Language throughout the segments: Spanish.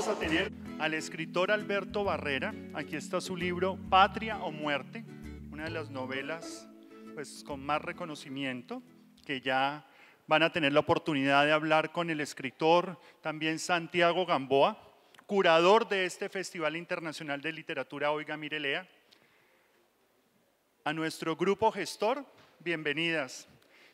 vamos a tener al escritor Alberto Barrera. Aquí está su libro Patria o Muerte, una de las novelas pues, con más reconocimiento que ya van a tener la oportunidad de hablar con el escritor, también Santiago Gamboa, curador de este Festival Internacional de Literatura Oiga Mirelea. A nuestro grupo gestor, bienvenidas.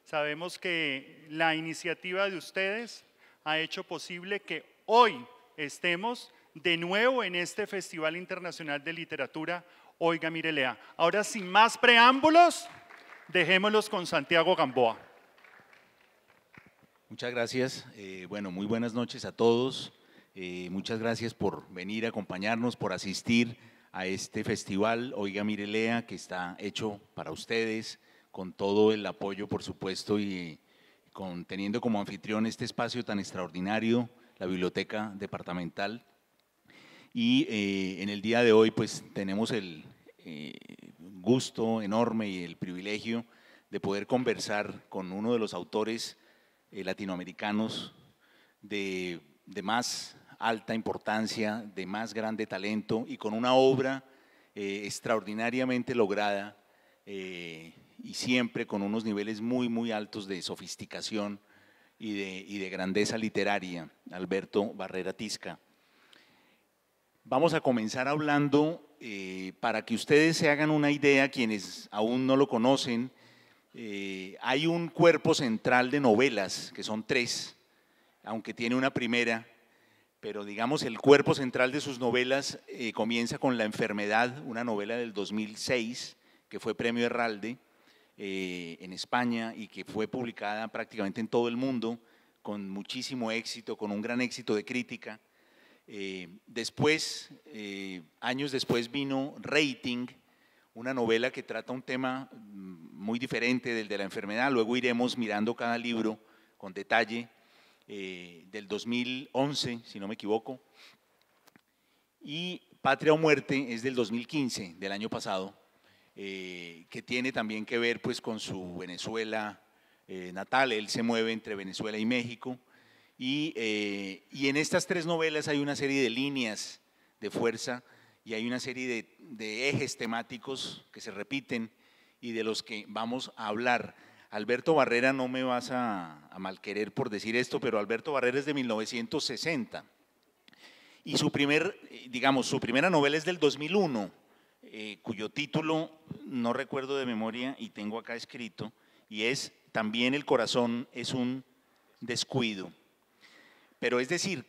Sabemos que la iniciativa de ustedes ha hecho posible que hoy estemos de nuevo en este Festival Internacional de Literatura Oiga Mirelea. Ahora, sin más preámbulos, dejémoslos con Santiago Gamboa. Muchas gracias. Eh, bueno, muy buenas noches a todos. Eh, muchas gracias por venir a acompañarnos, por asistir a este festival Oiga Mirelea, que está hecho para ustedes, con todo el apoyo, por supuesto, y con, teniendo como anfitrión este espacio tan extraordinario, la Biblioteca Departamental. Y eh, en el día de hoy pues tenemos el eh, gusto enorme y el privilegio de poder conversar con uno de los autores eh, latinoamericanos de, más alta importancia, de más grande talento y con una obra extraordinariamente lograda y siempre con unos niveles muy, muy altos de sofisticación y de, grandeza literaria, Alberto Barrera Tisca. Vamos a comenzar hablando, eh, para que ustedes se hagan una idea, quienes aún no lo conocen, eh, hay un cuerpo central de novelas, que son tres, aunque tiene una primera, pero digamos el cuerpo central de sus novelas eh, comienza con La enfermedad, una novela del 2006, que fue premio Herralde en España y que fue publicada prácticamente en todo el mundo, con muchísimo éxito, con un gran éxito de crítica. Eh, después, eh, años después vino Rating, una novela que trata un tema mm, muy diferente del de la enfermedad. Luego iremos mirando cada libro con detalle, eh, del 2011, si no me equivoco. Y Patria o Muerte es del 2015, del año pasado, que tiene también que ver pues, con su Venezuela natal. Él se mueve entre Venezuela y México eh, y, en estas tres novelas hay una serie de líneas de fuerza y hay una serie de, ejes temáticos que se repiten y de los que vamos a hablar. Alberto Barrera, no me vas a, malquerer por decir esto, pero Alberto Barrera es de 1960. Y su primer, digamos, su primera novela es del 2001, eh, cuyo título no recuerdo de memoria y tengo acá escrito, y es También el corazón es un descuido. Pero es decir,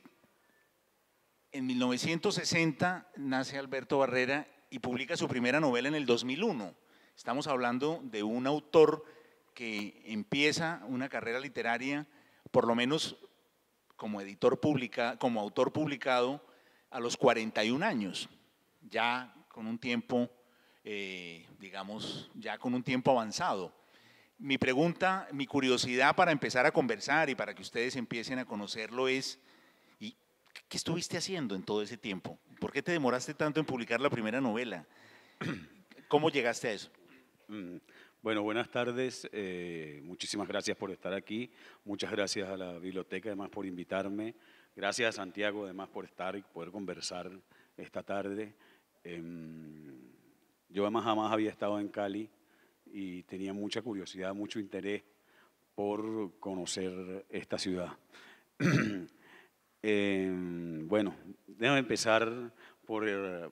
en 1960 nace Alberto Barrera y publica su primera novela en el 2001. Estamos hablando de un autor que empieza una carrera literaria, por lo menos como editor publica, como autor publicado, a los 41 años, ya con un tiempo, eh, digamos, ya con un tiempo avanzado. Mi pregunta, mi curiosidad para empezar a conversar y para que ustedes empiecen a conocerlo es, ¿y qué estuviste haciendo en todo ese tiempo? ¿Por qué te demoraste tanto en publicar la primera novela? ¿Cómo llegaste a eso? Mm, bueno, buenas tardes. Eh, muchísimas gracias por estar aquí. Muchas gracias a la biblioteca además por invitarme. Gracias a Santiago además por estar y poder conversar esta tarde. Em, yo además jamás había estado en Cali y tenía mucha curiosidad, mucho interés por conocer esta ciudad. Em, bueno, déjame empezar por,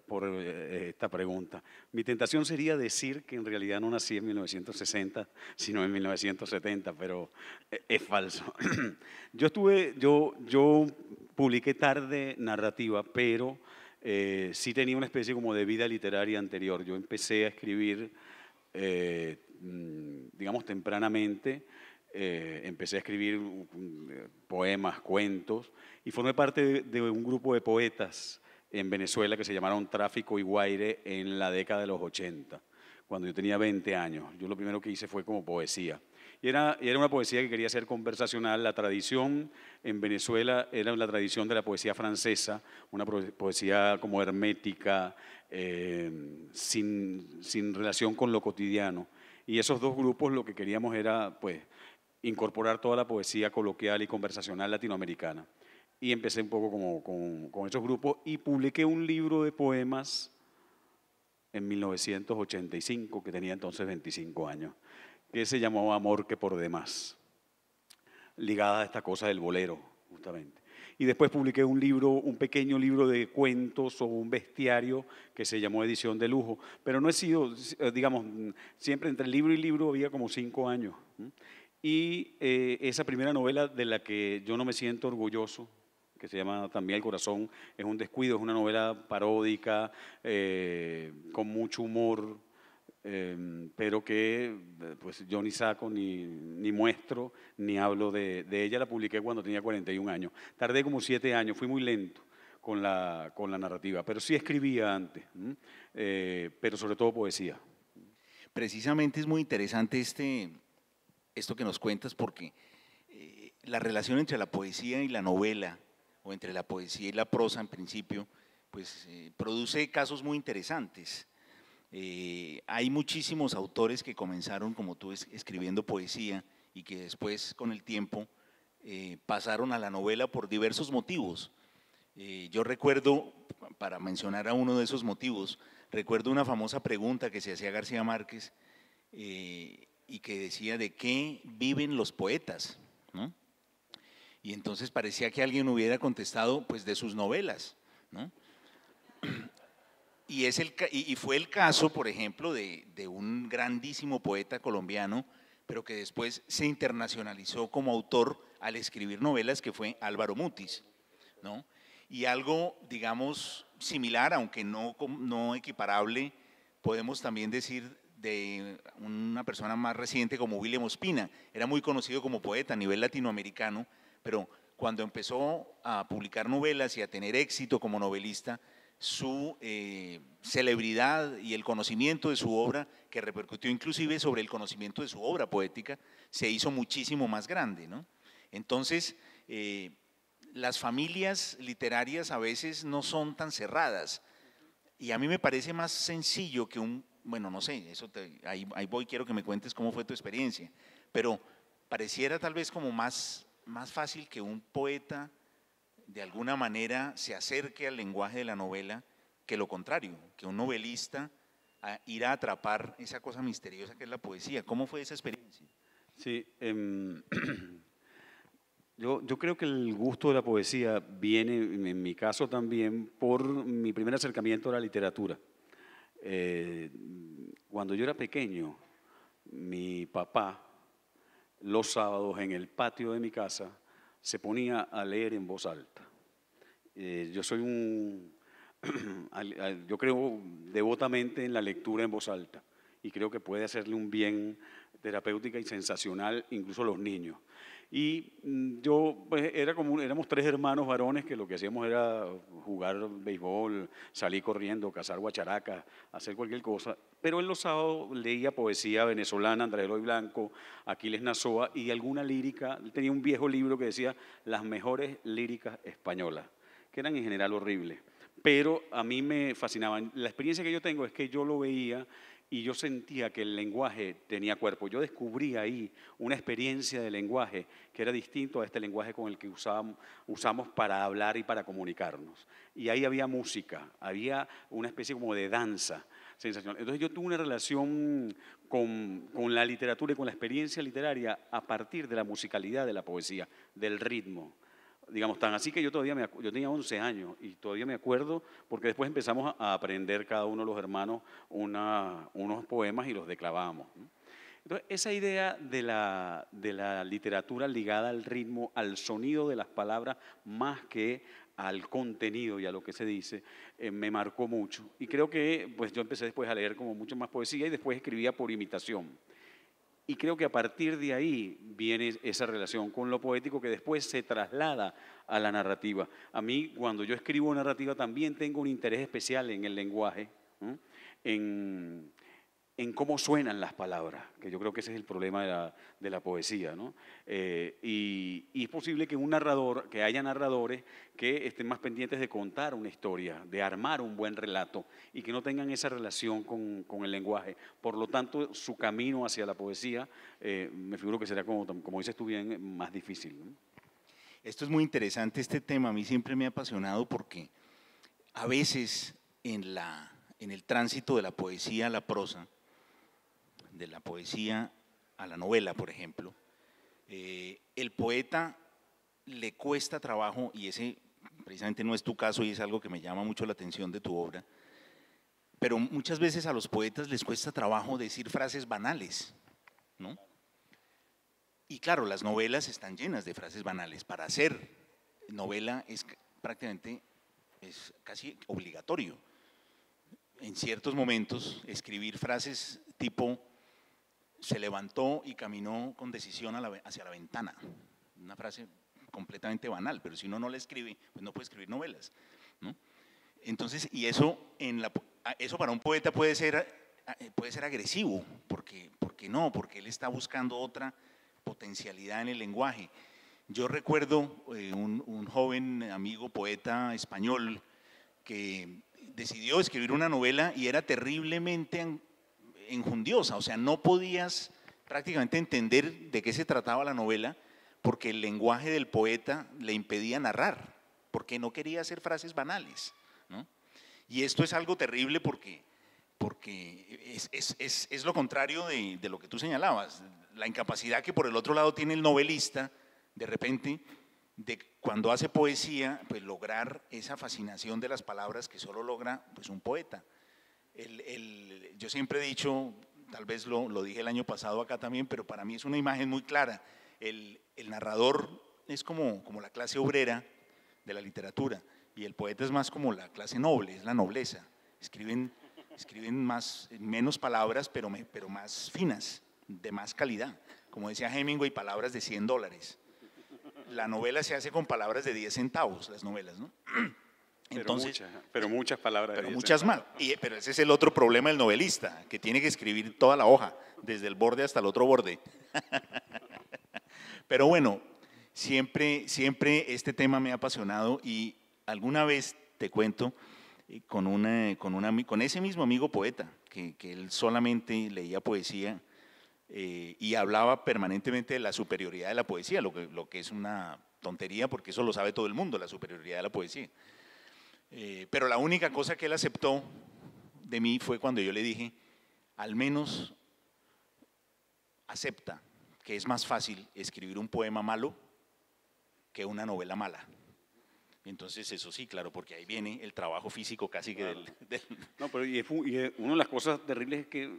por, eh, esta pregunta. Mi tentación sería decir que en realidad no nací en 1960, sino en 1970, pero eh, es falso. yo estuve, yo, yo publiqué tarde narrativa, pero eh, sí tenía una especie como de vida literaria anterior. Yo empecé a escribir eh, mm, digamos, tempranamente, eh, empecé a escribir poemas, cuentos, y formé parte de, un grupo de poetas en Venezuela que se llamaron Tráfico y Guaire en la década de los 80, cuando yo tenía 20 años. Yo lo primero que hice fue como poesía. Y era, una poesía que quería ser conversacional. La tradición en Venezuela era la tradición de la poesía francesa, una poesía como hermética, eh, sin, relación con lo cotidiano. Y esos dos grupos lo que queríamos era pues, incorporar toda la poesía coloquial y conversacional latinoamericana. y empecé un poco con esos grupos y publiqué un libro de poemas en 1985, que tenía entonces 25 años, que se llamó Amor que por demás, ligada a esta cosa del bolero, justamente. Y después publiqué un libro, un pequeño libro de cuentos o un bestiario que se llamó Edición de Lujo. Pero no he sido, digamos, siempre entre libro y libro había como cinco años. Y eh, esa primera novela de la que yo no me siento orgulloso, que se llama También el corazón, es un descuido, es una novela paródica, eh, con mucho humor, eh, pero que pues yo ni saco, ni, ni muestro, ni hablo de, de, ella. La publiqué cuando tenía 41 años. Tardé como siete años, fui muy lento con la, con la narrativa, pero sí escribía antes, eh, pero sobre todo poesía. Precisamente es muy interesante este, esto que nos cuentas porque la relación entre la poesía y la novela o entre la poesía y la prosa en principio, pues eh, produce casos muy interesantes. Eh, hay muchísimos autores que comenzaron, como tú, escribiendo poesía y que después, con el tiempo, eh, pasaron a la novela por diversos motivos. yo recuerdo, para mencionar a uno de esos motivos, recuerdo una famosa pregunta que se hacía García Márquez y que decía de qué viven los poetas, ¿no? Y entonces parecía que alguien hubiera contestado pues de sus novelas, ¿no? Y, es el, y fue el caso, por ejemplo, de, de, un grandísimo poeta colombiano, pero que después se internacionalizó como autor al escribir novelas, que fue Álvaro Mutis. ¿no? Y algo, digamos, similar, aunque no, no equiparable, podemos también decir de una persona más reciente como William Ospina. Era muy conocido como poeta a nivel latinoamericano, pero cuando empezó a publicar novelas y a tener éxito como novelista, su eh, celebridad y el conocimiento de su obra, que repercutió inclusive sobre el conocimiento de su obra poética, se hizo muchísimo más grande. ¿no? Entonces, eh, las familias literarias a veces no son tan cerradas. Y a mí me parece más sencillo que un, bueno, no sé, eso ahí, ahí voy, quiero que me cuentes cómo fue tu experiencia, pero pareciera tal vez como más más fácil que un poeta de alguna manera se acerque al lenguaje de la novela que lo contrario, que un novelista a ir a atrapar esa cosa misteriosa que es la poesía. ¿Cómo fue esa experiencia? Sí, eh, yo, yo, creo que el gusto de la poesía viene, en mi caso también, por mi primer acercamiento a la literatura. Eh, cuando yo era pequeño, mi papá los sábados en el patio de mi casa se ponía a leer en voz alta. Eh, yo soy un, yo creo devotamente en la lectura en voz alta y creo que puede hacerle un bien terapéutica y sensacional incluso a los niños. Y mm, yo, pues, era como, éramos tres hermanos varones que lo que hacíamos era jugar béisbol, salir corriendo, cazar guacharacas, hacer cualquier cosa. Pero en los sábados leía poesía venezolana, Andrés Eloy Blanco, Aquiles Nazoa y alguna lírica. Tenía un viejo libro que decía Las mejores líricas españolas, que eran en general horribles. Pero a mí me fascinaban. La experiencia que yo tengo es que yo lo veía y yo sentía que el lenguaje tenía cuerpo. Yo descubrí ahí una experiencia de lenguaje que era distinto a este lenguaje con el que usamos, usamos para hablar y para comunicarnos. Y ahí había música, había una especie como de danza sensacional. Entonces yo tuve una relación con la literatura y con la experiencia literaria a partir de la musicalidad de la poesía, del ritmo digamos, tan así que yo todavía me, yo tenía 11 años y todavía me acuerdo porque después empezamos a aprender cada uno de los hermanos una, unos poemas y los declamábamos. Entonces, esa idea de la, de la literatura ligada al ritmo, al sonido de las palabras, más que al contenido y a lo que se dice, eh, me marcó mucho. Y creo que pues yo empecé después a leer como mucho más poesía y después escribía por imitación. Y creo que a partir de ahí viene esa relación con lo poético que después se traslada a la narrativa. A mí, cuando yo escribo narrativa, también tengo un interés especial en el lenguaje, en, en cómo suenan las palabras, que yo creo que ese es el problema de la, de la poesía. ¿no? Eh, y, y, es posible que un narrador, que haya narradores que estén más pendientes de contar una historia, de armar un buen relato y que no tengan esa relación con, con el lenguaje. Por lo tanto, su camino hacia la poesía, eh, me figuro que será, como, como dices tú bien, más difícil. ¿no? Esto es muy interesante, este tema a mí siempre me ha apasionado porque a veces en, la, en el tránsito de la poesía a la prosa, de la poesía a la novela, por ejemplo, eh, el poeta le cuesta trabajo, y ese precisamente no es tu caso y es algo que me llama mucho la atención de tu obra, pero muchas veces a los poetas les cuesta trabajo decir frases banales, ¿no? Y claro, las novelas están llenas de frases banales. Para hacer novela es prácticamente, es casi obligatorio. En ciertos momentos, escribir frases tipo, se levantó y caminó con decisión hacia la ventana. Una frase completamente banal, pero si uno no la escribe, pues no puede escribir novelas. ¿no? Entonces, y eso, en la, eso para un poeta puede ser, puede ser agresivo, porque, porque no, porque él está buscando otra potencialidad en el lenguaje. Yo recuerdo eh, un, joven amigo poeta español que decidió escribir una novela y era terriblemente enjundiosa, o sea, no podías prácticamente entender de qué se trataba la novela porque el lenguaje del poeta le impedía narrar, porque no quería hacer frases banales. Y esto es algo terrible porque, porque es, lo contrario de, de, lo que tú señalabas, la incapacidad que por el otro lado tiene el novelista, de repente, de cuando hace poesía, pues lograr esa fascinación de las palabras que solo logra pues, un poeta. El, yo siempre he dicho, tal vez lo, lo, dije el año pasado acá también, pero para mí es una imagen muy clara. El, el narrador es como, como la clase obrera de la literatura y el poeta es más como la clase noble, es la nobleza. Escriben, escriben más, menos palabras, pero, pero más finas, de más calidad. Como decía Hemingway, palabras de 100 dólares. La novela se hace con palabras de 10 centavos, las novelas, ¿no? Entonces, pero, muchas, palabras. Pero muchas más. Y, pero ese es el otro problema del novelista, que tiene que escribir toda la hoja, desde el borde hasta el otro borde. pero bueno, siempre, siempre este tema me ha apasionado y alguna vez te cuento eh, con, una, con, una, con ese mismo amigo poeta, que, que él solamente leía poesía eh, y hablaba permanentemente de la superioridad de la poesía, lo que, lo que es una tontería porque eso lo sabe todo el mundo, la superioridad de la poesía. Eh, pero la única cosa que él aceptó de mí fue cuando yo le dije, al menos acepta que es más fácil escribir un poema malo que una novela mala. Entonces, eso sí, claro, porque ahí viene el trabajo físico casi que del, No, pero y, una de las cosas terribles es que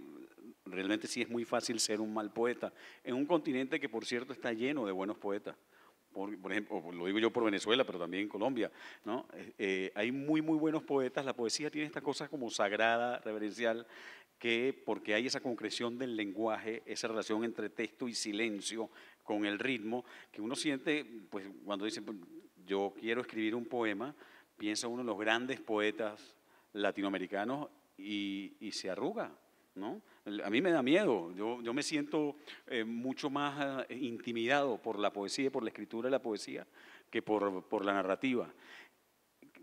realmente sí es muy fácil ser un mal poeta. En un continente que, por cierto, está lleno de buenos poetas. Por, ejemplo, lo digo yo por Venezuela, pero también en Colombia, ¿no? Eh, eh, hay muy, muy buenos poetas. La poesía tiene esta cosa como sagrada, reverencial, que porque hay esa concreción del lenguaje, esa relación entre texto y silencio con el ritmo, que uno siente, pues cuando dice, pues, yo quiero escribir un poema, piensa uno en los grandes poetas latinoamericanos y, y se arruga, ¿no? A mí me da miedo, yo, yo me siento eh, mucho más eh, intimidado por la poesía, por la escritura de la poesía, que por, por la narrativa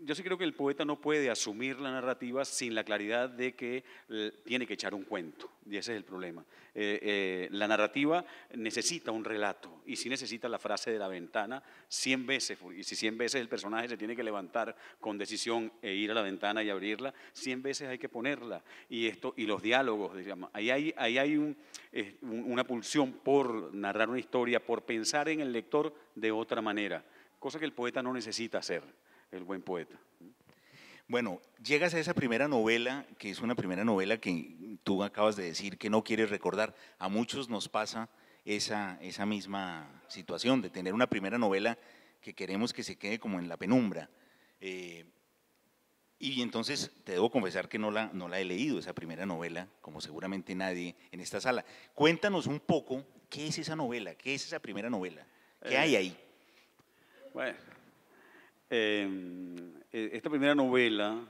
yo sí creo que el poeta no puede asumir la narrativa sin la claridad de que eh, tiene que echar un cuento, y ese es el problema. Eh, eh, la narrativa necesita un relato, y si necesita la frase de la ventana 100 veces, y si 100 veces el personaje se tiene que levantar con decisión e ir a la ventana y abrirla, 100 veces hay que ponerla. Y, esto, y los diálogos, digamos, ahí hay, ahí hay un, una pulsión por narrar una historia, por pensar en el lector de otra manera, cosa que el poeta no necesita hacer el buen poeta. Bueno, llegas a esa primera novela, que es una primera novela que tú acabas de decir que no quieres recordar. A muchos nos pasa esa, esa misma situación de tener una primera novela que queremos que se quede como en la penumbra. Eh, y entonces te debo confesar que no la, no la he leído, esa primera novela, como seguramente nadie en esta sala. Cuéntanos un poco qué es esa novela, qué es esa primera novela, qué hay eh, ahí. Bueno, Em, e, esta primera novela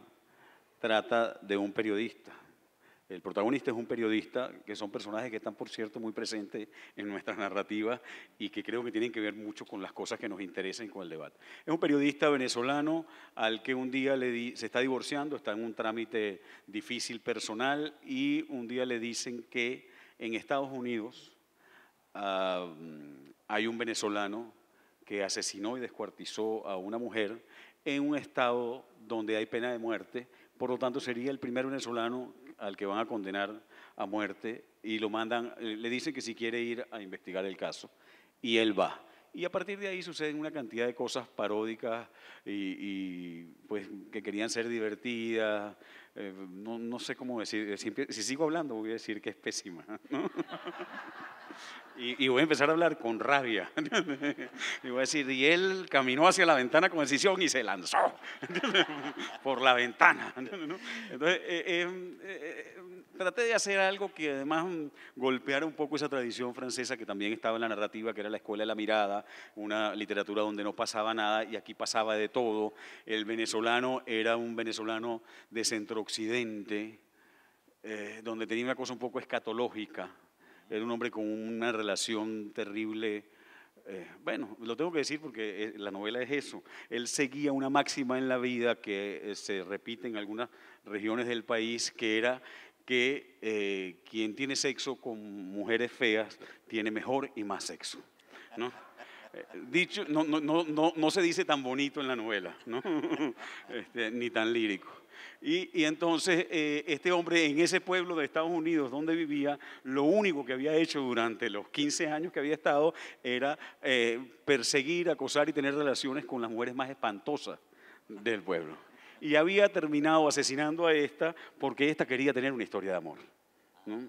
trata de un periodista. El protagonista es un periodista, que son personajes que están, por cierto, muy presentes en nuestras narrativas y que creo que tienen que ver mucho con las cosas que nos interesan con el debate. Es un periodista venezolano al que un día se está divorciando, está en un trámite difícil personal y un día le dicen que en Estados Unidos ah, hay un venezolano que asesinó y descuartizó a una mujer en un estado donde hay pena de muerte, por lo tanto sería el primer venezolano al que van a condenar a muerte y lo mandan, eh, le dicen que si quiere ir a investigar el caso y él va. Y a partir de ahí suceden una cantidad de cosas paródicas y, pues que querían ser divertidas. Eh, no, sé cómo decir, si, si, sigo hablando voy a decir que es pésima. Y, voy a empezar a hablar con rabia. y voy a decir, y él caminó hacia la ventana con decisión y se lanzó por la ventana. Entonces, eh, eh, eh, traté de hacer algo que además golpeara un poco esa tradición francesa que también estaba en la narrativa, que era la escuela de la mirada, una literatura donde no pasaba nada y aquí pasaba de todo. El venezolano era un venezolano de centro-occidente, donde tenía una cosa un poco escatológica era un hombre con una relación terrible. Eh, bueno, lo tengo que decir porque eh, la novela es eso. Él seguía una máxima en la vida que eh, se repite en algunas regiones del país, que era que quien tiene sexo con mujeres feas tiene mejor y más sexo. ¿no? dicho, no, no, no, no, se dice tan bonito en la novela, ¿no? Este, ni tan lírico. Y, entonces eh, este hombre en ese pueblo de Estados Unidos donde vivía, lo único que había hecho durante los 15 años que había estado era eh, perseguir, acosar y tener relaciones con las mujeres más espantosas del pueblo. Y había terminado asesinando a esta porque esta quería tener una historia de amor.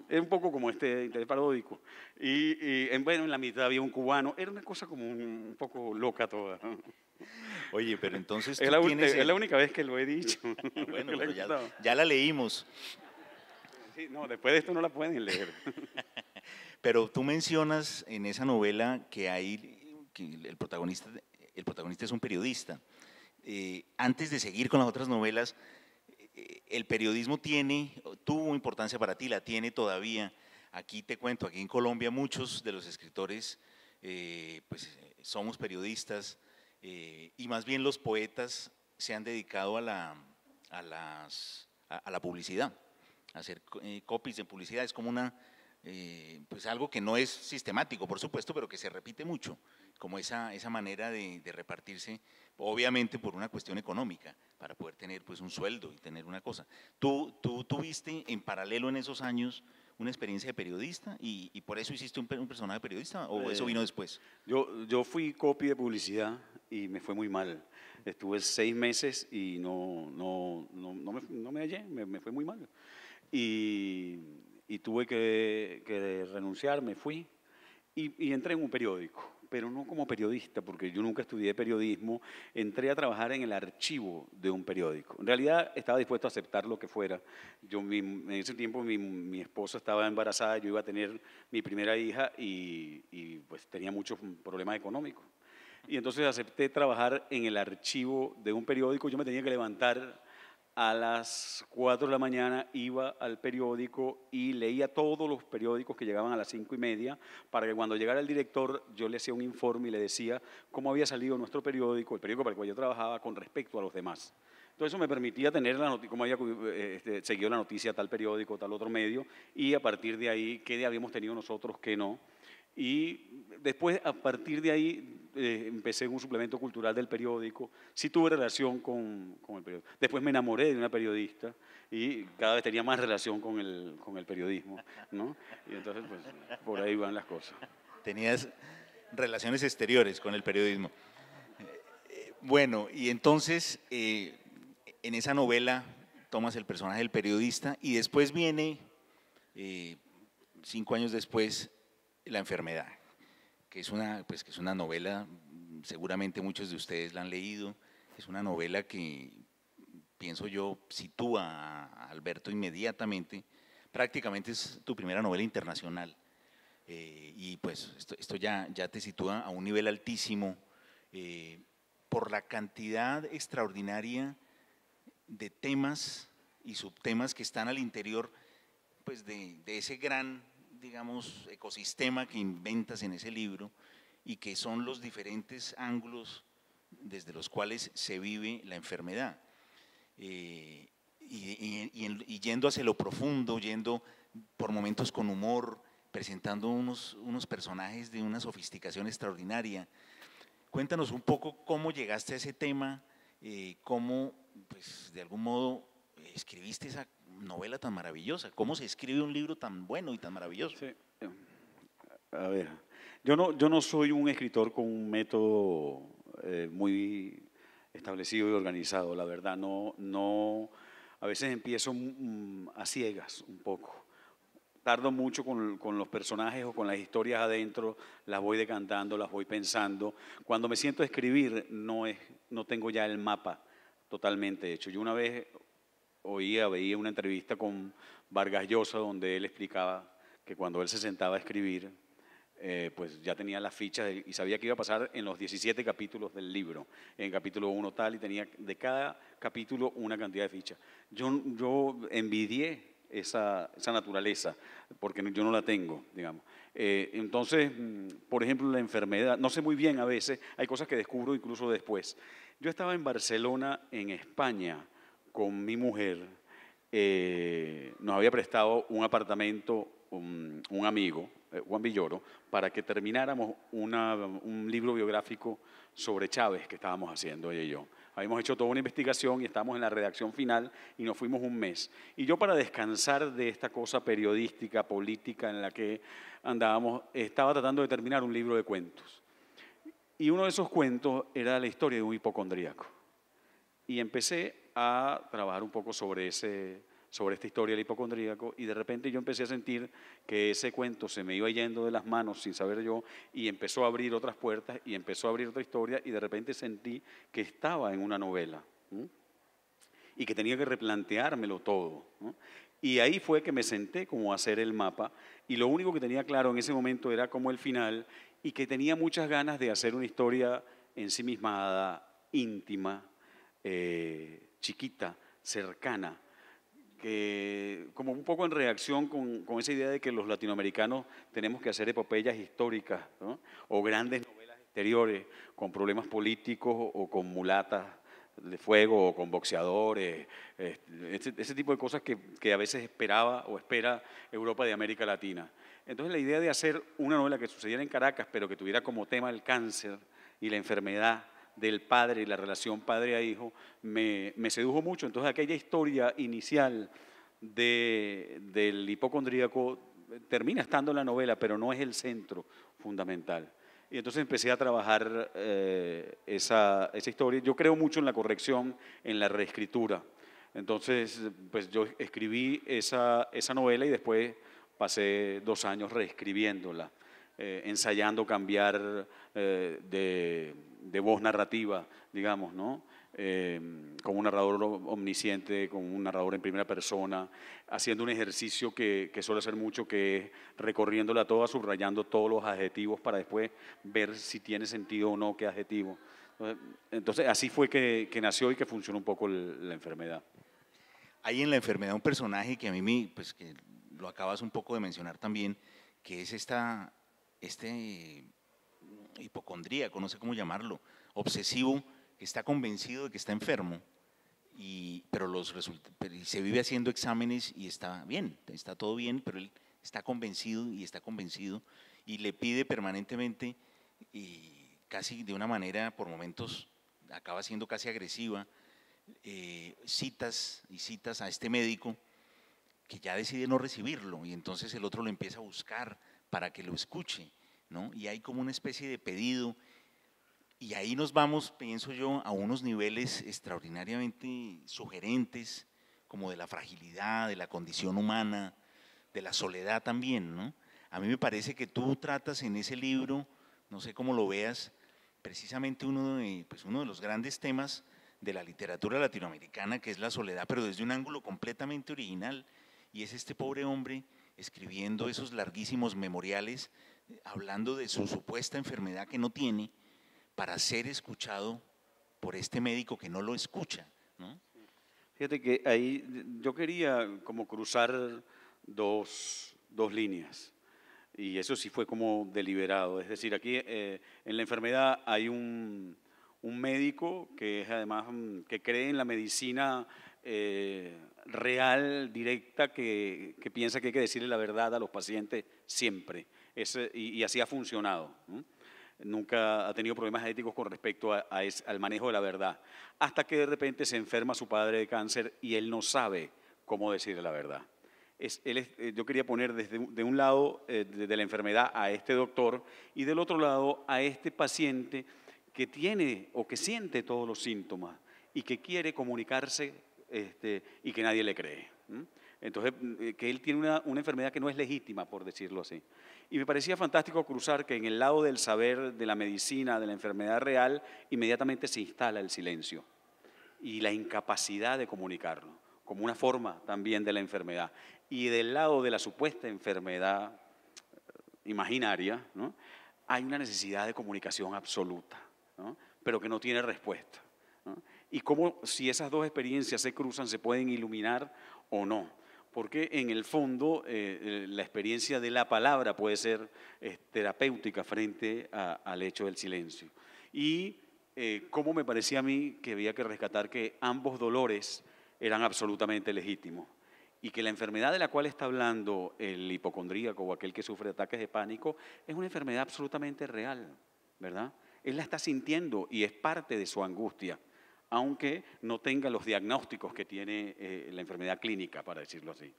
Es un poco como este, paródico. Y, en, bueno, en la mitad había un cubano. Era una cosa como un, poco loca toda. Oye, pero entonces. es, la, es la única vez que lo he dicho. bueno, ya, la leímos. no, después de esto no la pueden leer. pero tú mencionas en esa novela que hay que el protagonista, el protagonista es un periodista. Eh, antes de seguir con las otras novelas, eh, el periodismo tiene, tuvo importancia para ti, la tiene todavía. Aquí te cuento, aquí en Colombia muchos de los escritores eh, pues, somos periodistas, eh, y más bien los poetas se han dedicado a la, a las, a, la publicidad, a hacer eh, copies de publicidad. Es como una, eh, pues algo que no es sistemático, por supuesto, pero que se repite mucho, como esa, esa manera de, repartirse, obviamente por una cuestión económica, para poder tener pues un sueldo y tener una cosa. ¿Tú, tú tuviste en paralelo en esos años una experiencia de periodista y, por eso hiciste un, un, personaje periodista o eso vino después? Yo, yo fui copy de publicidad y me fue muy mal. Estuve seis meses y no, no, no, no, me, no me, hallé, me, me, fue muy mal. Y, y tuve que, que, renunciar, me fui y, y entré en un periódico pero no como periodista, porque yo nunca estudié periodismo, entré a trabajar en el archivo de un periódico. En realidad estaba dispuesto a aceptar lo que fuera. Yo, en ese tiempo mi, mi, esposa estaba embarazada, yo iba a tener mi primera hija y, y pues tenía muchos problemas económicos. Y entonces acepté trabajar en el archivo de un periódico. Yo me tenía que levantar a las 4 de la mañana, iba al periódico y leía todos los periódicos que llegaban a las 5 y media, para que cuando llegara el director yo le hacía un informe y le decía cómo había salido nuestro periódico, el periódico para el cual yo trabajaba, con respecto a los demás. Entonces eso me permitía tener la noticia, cómo había eh, este, seguido la noticia tal periódico, tal otro medio, y a partir de ahí, qué habíamos tenido nosotros, qué no. Y después, a partir de ahí, eh, empecé en un suplemento cultural del periódico. Sí tuve relación con, con, el periódico. Después me enamoré de una periodista y cada vez tenía más relación con el, con el periodismo. ¿no? Y entonces, pues, por ahí van las cosas. Tenías relaciones exteriores con el periodismo. Bueno, y entonces, eh, en esa novela tomas el personaje del periodista y después viene, eh, cinco años después, la enfermedad, que es una, pues, que es una novela, seguramente muchos de ustedes la han leído, es una novela que, pienso yo, sitúa a Alberto inmediatamente, prácticamente es tu primera novela internacional. Eh, y pues esto, ya, ya te sitúa a un nivel altísimo eh, por la cantidad extraordinaria de temas y subtemas que están al interior pues de, de ese gran digamos, ecosistema que inventas en ese libro y que son los diferentes ángulos desde los cuales se vive la enfermedad. Eh, y, yendo hacia lo profundo, yendo por momentos con humor, presentando unos, unos personajes de una sofisticación extraordinaria. cuéntanos un poco cómo llegaste a ese tema, eh, cómo, pues, de algún modo escribiste esa novela tan maravillosa. ¿Cómo se escribe un libro tan bueno y tan maravilloso? Sí. A ver, yo no, yo no soy un escritor con un método eh, muy establecido y organizado, la verdad. No, no, a veces empiezo mm, a ciegas un poco. Tardo mucho con, con, los personajes o con las historias adentro, las voy decantando, las voy pensando. Cuando me siento a escribir, no, es, no tengo ya el mapa totalmente hecho. Yo una vez oía, veía una entrevista con Vargas Llosa donde él explicaba que cuando él se sentaba a escribir, eh, pues ya tenía las fichas y sabía que iba a pasar en los 17 capítulos del libro. En capítulo 1 tal y tenía de cada capítulo una cantidad de fichas. Yo, yo envidié esa, esa naturaleza porque yo no la tengo, digamos. Eh, entonces, mm, por ejemplo, la enfermedad, no sé muy bien a veces, hay cosas que descubro incluso después. Yo estaba en Barcelona, en España, con mi mujer, eh, nos había prestado un apartamento un, un amigo, eh, Juan Villoro, para que termináramos un libro biográfico sobre Chávez que estábamos haciendo ella y yo. Habíamos hecho toda una investigación y estábamos en la redacción final y nos fuimos un mes. Y yo para descansar de esta cosa periodística, política en la que andábamos, estaba tratando de terminar un libro de cuentos. Y uno de esos cuentos era la historia de un hipocondríaco. Y empecé a trabajar un poco sobre ese, sobre esta historia del hipocondríaco y de repente yo empecé a sentir que ese cuento se me iba yendo de las manos sin saber yo y empezó a abrir otras puertas y empezó a abrir otra historia y de repente sentí que estaba en una novela y que tenía que replanteármelo todo. Y ahí fue que me senté como a hacer el mapa y lo único que tenía claro en ese momento era como el final y que tenía muchas ganas de hacer una historia ensimismada, íntima, eh, chiquita, cercana, que como un poco en reacción con, con, esa idea de que los latinoamericanos tenemos que hacer epopeyas históricas o grandes novelas exteriores con problemas políticos o con mulatas de fuego o con boxeadores, ese, ese tipo de cosas que, que, a veces esperaba o espera Europa de América Latina. Entonces la idea de hacer una novela que sucediera en Caracas, pero que tuviera como tema el cáncer y la enfermedad del padre y la relación padre a hijo me, sedujo mucho. Entonces aquella historia inicial del hipocondríaco termina estando en la novela, pero no es el centro fundamental. Y entonces empecé a trabajar eh, esa, esa historia. Yo creo mucho en la corrección, en la reescritura. Entonces, pues yo escribí esa, esa novela y después pasé dos años reescribiéndola, eh, ensayando cambiar eh, de, voz narrativa, digamos, ¿no? Eh, con un narrador omnisciente, con un narrador en primera persona, haciendo un ejercicio que, suele hacer mucho, que es recorriéndola toda, subrayando todos los adjetivos para después ver si tiene sentido o no qué adjetivo. Entonces, así fue que, nació y que funcionó un poco la enfermedad. Hay en la enfermedad un personaje que a mí pues que lo acabas un poco de mencionar también, que es esta, este hipocondríaco, no sé cómo llamarlo, obsesivo, que está convencido de que está enfermo, y, pero, los se vive haciendo exámenes y está bien, está todo bien, pero él está convencido y está convencido y le pide permanentemente y casi de una manera, por momentos, acaba siendo casi agresiva, eh, citas y citas a este médico que ya decide no recibirlo y entonces el otro lo empieza a buscar para que lo escuche y hay como una especie de pedido. Y ahí nos vamos, pienso yo, a unos niveles extraordinariamente sugerentes, como de la fragilidad, de la condición humana, de la soledad también, ¿no? A mí me parece que tú tratas en ese libro, no sé cómo lo veas, precisamente uno de, pues uno de los grandes temas de la literatura latinoamericana, que es la soledad, pero desde un ángulo completamente original, y es este pobre hombre escribiendo esos larguísimos memoriales hablando de su supuesta enfermedad que no tiene, para ser escuchado por este médico que no lo escucha. Fíjate que ahí yo quería como cruzar dos, dos líneas. Y eso sí fue como deliberado. Es decir, aquí eh, en la enfermedad hay un, un, médico que es además mm, que cree en la medicina eh, real, directa, que, piensa que hay que decirle la verdad a los pacientes siempre y, así ha funcionado. nunca ha tenido problemas éticos con respecto al manejo de la verdad, hasta que de repente se enferma su padre de cáncer y él no sabe cómo decirle la verdad. Eh, yo quería poner desde, de un lado eh, de, la enfermedad a este doctor y del otro lado a este paciente que tiene o que siente todos los síntomas y que quiere comunicarse este, y que nadie le cree. Entonces, eh, que él tiene una, una, enfermedad que no es legítima, por decirlo así. Y me parecía fantástico cruzar que en el lado del saber, de la medicina, de la enfermedad real, inmediatamente se instala el silencio y la incapacidad de comunicarlo, como una forma también de la enfermedad y del lado de la supuesta enfermedad eh, imaginaria, hay una necesidad de comunicación absoluta, pero que no tiene respuesta. Y cómo si esas dos experiencias se cruzan, se pueden iluminar o no. Porque en el fondo eh, eh, la experiencia de la palabra puede ser terapéutica frente al hecho del silencio. Y cómo me parecía a mí que había que rescatar que ambos dolores eran absolutamente legítimos y que la enfermedad de la cual está hablando el hipocondríaco o aquel que sufre ataques de pánico es una enfermedad absolutamente real, ¿verdad? Él la está sintiendo y es parte de su angustia, aunque no tenga los diagnósticos que tiene eh, la enfermedad clínica, para decirlo así.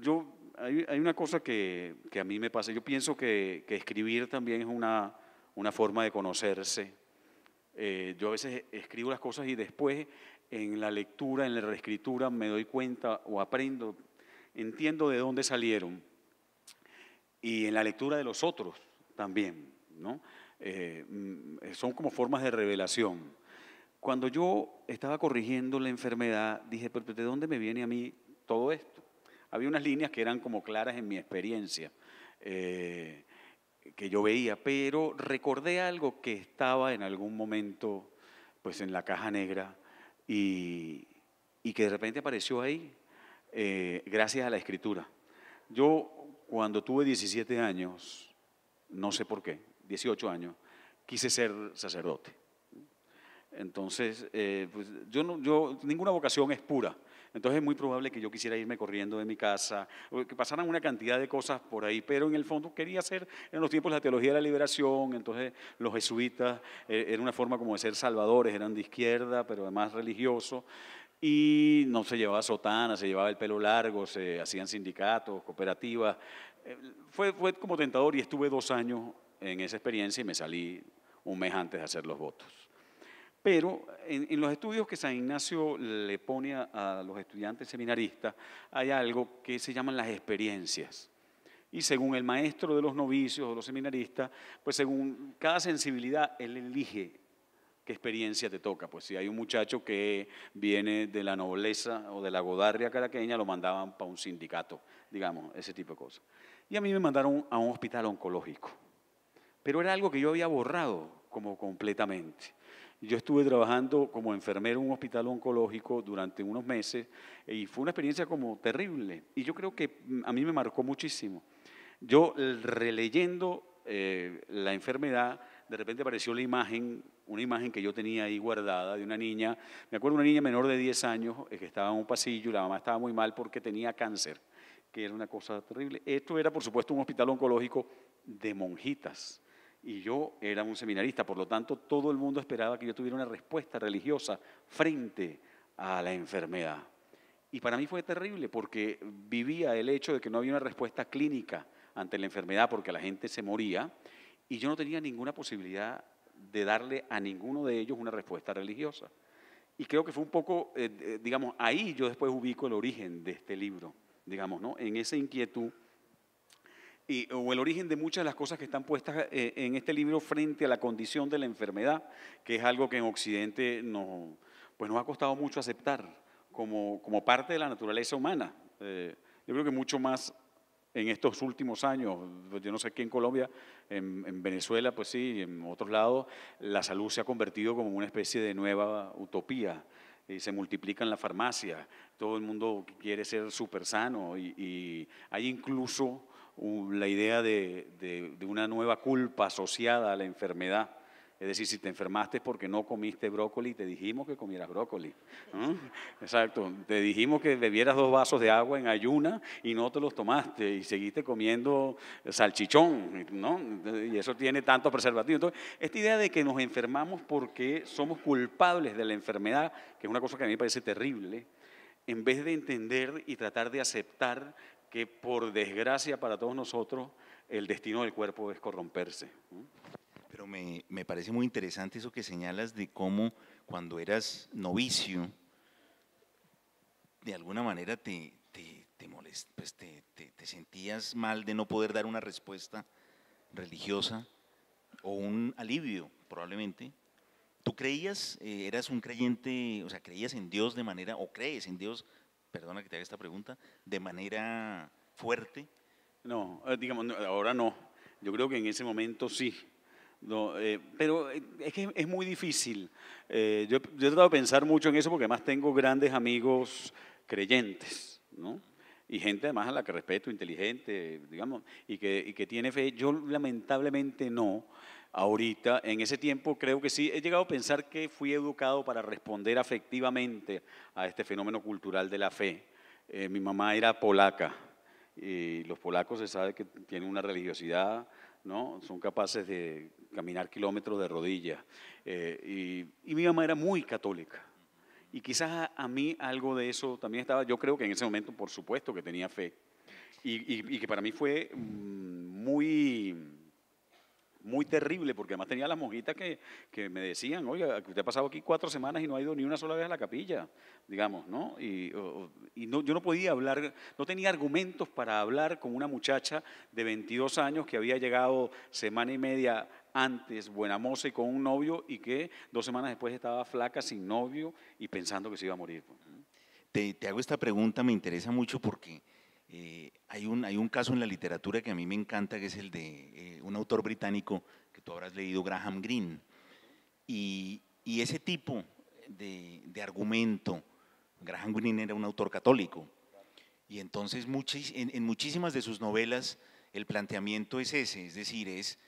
Yo, hay, una cosa que, a mí me pasa, yo pienso que, escribir también es una, una forma de conocerse. Eh, yo a veces escribo las cosas y después en la lectura, en la reescritura, me doy cuenta o aprendo, entiendo de dónde salieron. Y en la lectura de los otros también, ¿no? Eh, mm, son como formas de revelación. Cuando yo estaba corrigiendo la enfermedad, dije, pero ¿de dónde me viene a mí todo esto? Había unas líneas que eran como claras en mi experiencia, eh, que yo veía, pero recordé algo que estaba en algún momento, pues en la caja negra, y, que de repente apareció ahí eh, gracias a la escritura. Yo cuando tuve 17 años, no sé por qué, 18 años, quise ser sacerdote. Entonces, eh, pues yo, no, yo, ninguna vocación es pura. Entonces es muy probable que yo quisiera irme corriendo de mi casa, que pasaran una cantidad de cosas por ahí, pero en el fondo quería hacer en los tiempos la teología de la liberación, entonces los jesuitas eh, era una forma como de ser salvadores, eran de izquierda, pero además religioso, y no se llevaba sotana, se llevaba el pelo largo, se hacían sindicatos, cooperativas. Eh, fue, fue como tentador y estuve dos años en esa experiencia y me salí un mes antes de hacer los votos. Pero en, los estudios que San Ignacio le pone a, los estudiantes seminaristas, hay algo que se llaman las experiencias. Y según el maestro de los novicios o los seminaristas, pues según cada sensibilidad, él elige qué experiencia te toca. Pues si hay un muchacho que viene de la nobleza o de la godarria caraqueña, lo mandaban para un sindicato, digamos, ese tipo de cosas. Y a mí me mandaron a un hospital oncológico. Pero era algo que yo había borrado como completamente. Yo estuve trabajando como enfermero en un hospital oncológico durante unos meses y fue una experiencia como terrible. Y yo creo que mm, a mí me marcó muchísimo. Yo releyendo eh, la enfermedad, de repente apareció la imagen, una imagen que yo tenía ahí guardada de una niña, me acuerdo una niña menor de 10 años eh, que estaba en un pasillo y la mamá estaba muy mal porque tenía cáncer, que era una cosa terrible. Esto era, por supuesto, un hospital oncológico de monjitas y yo era un seminarista, por lo tanto todo el mundo esperaba que yo tuviera una respuesta religiosa frente a la enfermedad. Y para mí fue terrible porque vivía el hecho de que no había una respuesta clínica ante la enfermedad porque la gente se moría y yo no tenía ninguna posibilidad de darle a ninguno de ellos una respuesta religiosa. Y creo que fue un poco, eh, eh, digamos, ahí yo después ubico el origen de este libro, digamos, ¿no? En esa inquietud y, o el origen de muchas de las cosas que están puestas eh, en este libro frente a la condición de la enfermedad, que es algo que en Occidente nos, pues nos ha costado mucho aceptar como, como parte de la naturaleza humana. Eh, yo creo que mucho más en estos últimos años, pues yo no sé qué en Colombia, en, en, Venezuela, pues sí, en otros lados, la salud se ha convertido como una especie de nueva utopía. Y se multiplica en la farmacia, todo el mundo quiere ser súper sano y, y hay incluso la idea de, una nueva culpa asociada a la enfermedad. Es decir, si te enfermaste porque no comiste brócoli, te dijimos que comieras brócoli. Exacto, te dijimos que bebieras dos vasos de agua en ayuna y no te los tomaste y seguiste comiendo salchichón, ¿no? Y eso tiene tantos preservativos. Entonces, esta idea de que nos enfermamos porque somos culpables de la enfermedad, que es una cosa que a mí me parece terrible, en vez de entender y tratar de aceptar que por desgracia para todos nosotros el destino del cuerpo es corromperse. Pero me, parece muy interesante eso que señalas de cómo cuando eras novicio, de alguna manera te, te, pues te, te, sentías mal de no poder dar una respuesta religiosa o un alivio, probablemente. ¿Tú creías, eh, eras un creyente, o sea, creías en Dios de manera, o crees en Dios, perdona que te haga esta pregunta, de manera fuerte? No, eh, digamos, ahora no. Yo creo que en ese momento sí. No, eh, pero eh, es que es muy difícil. yo, yo, he tratado de pensar mucho en eso porque además tengo grandes amigos creyentes, ¿no? Y gente además a la que respeto, inteligente, digamos, y que, y que tiene fe. Yo lamentablemente no. Ahorita, en ese tiempo creo que sí, he llegado a pensar que fui educado para responder afectivamente a este fenómeno cultural de la fe. mi mamá era polaca, y los polacos se sabe que tienen una religiosidad, ¿no? Son capaces de caminar kilómetros de rodillas. Eh, y, mi mamá era muy católica. Y quizás a, mí algo de eso también estaba, yo creo que en ese momento, por supuesto, que tenía fe. y que para mí fue mm, muy muy terrible, porque además tenía las monjitas que, que me decían, oiga, usted ha pasado aquí cuatro semanas y no ha ido ni una sola vez a la capilla, digamos, ¿no? Y, y no, yo no podía hablar, no tenía argumentos para hablar con una muchacha de 22 años que había llegado semana y media antes, buena moza y con un novio, y que dos semanas después estaba flaca, sin novio y pensando que se iba a morir. Te, te hago esta pregunta, me interesa mucho porque eh, hay, un, hay un caso en la literatura que a mí me encanta, que es el de eh, un autor británico que tú habrás leído, Graham Greene. Y, y ese tipo de, de, argumento, Graham Greene era un autor católico. Y entonces en, en muchísimas de sus novelas el planteamiento es ese, es decir, es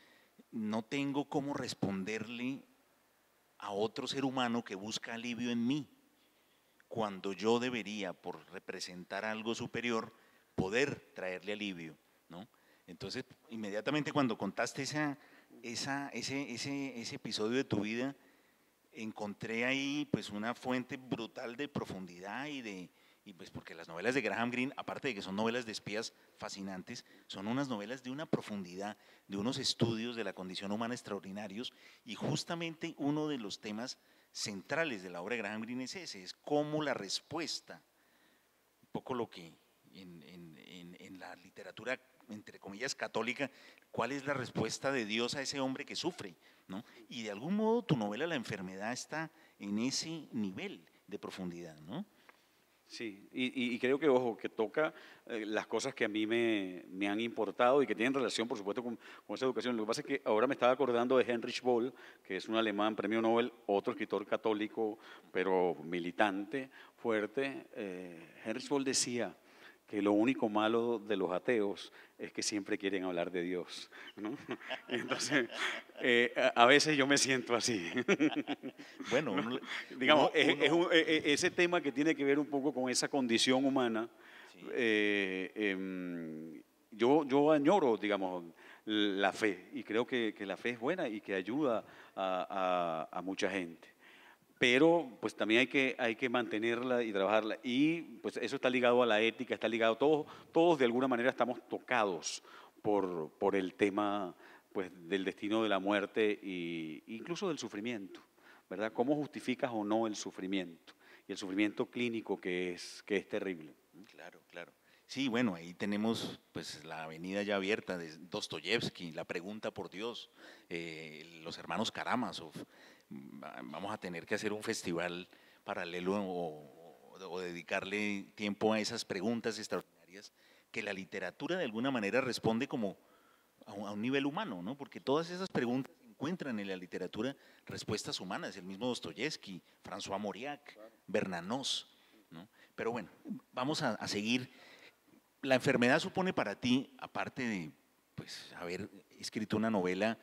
no tengo cómo responderle a otro ser humano que busca alivio en mí, cuando yo debería, por representar algo superior, poder traerle alivio, ¿no? Entonces, inmediatamente cuando contaste esa, esa, ese, ese, ese episodio de tu vida, encontré ahí pues una fuente brutal de profundidad y de, y pues porque las novelas de Graham Greene, aparte de que son novelas de espías fascinantes, son unas novelas de una profundidad, de unos estudios de la condición humana extraordinarios, y justamente uno de los temas centrales de la obra de Graham Greene es ese, es cómo la respuesta, un poco lo que en, la literatura, entre comillas, católica, cuál es la respuesta de Dios a ese hombre que sufre, ¿no? Y de algún modo tu novela La enfermedad está en ese nivel de profundidad, ¿no? Sí, y, creo que, ojo, que toca eh, las cosas que a mí me, me, han importado y que tienen relación, por supuesto, con, con, esa educación. Lo que pasa es que ahora me estaba acordando de Heinrich Boll, que es un alemán, premio Nobel, otro escritor católico, pero militante, fuerte. Eh, Heinrich Boll decía, que lo único malo de los ateos es que siempre quieren hablar de Dios. ¿no? Entonces, eh, a veces yo me siento así. Bueno, digamos, es, ese tema que tiene que ver un poco con esa condición humana, eh, em, yo, yo añoro, digamos, la fe y creo que, que, la fe es buena y que ayuda a, a, a mucha gente pero pues también hay que, hay que mantenerla y trabajarla. Y pues eso está ligado a la ética, está ligado, todos, todos de alguna manera estamos tocados por, por el tema pues, del destino de la muerte e incluso del sufrimiento, ¿verdad? ¿Cómo justificas o no el sufrimiento? Y el sufrimiento clínico que es, que es terrible. Claro, claro. Sí, bueno, ahí tenemos pues la avenida ya abierta de Dostoyevsky, la pregunta por Dios, eh, los hermanos Karamazov, vamos a tener que hacer un festival paralelo o, dedicarle tiempo a esas preguntas extraordinarias que la literatura de alguna manera responde como a un, nivel humano, ¿no? Porque todas esas preguntas encuentran en la literatura respuestas humanas, el mismo Dostoyevsky, François Mauriac, Bernanos, ¿no? Pero bueno, vamos a, a seguir. La enfermedad supone para ti, aparte de pues, haber escrito una novela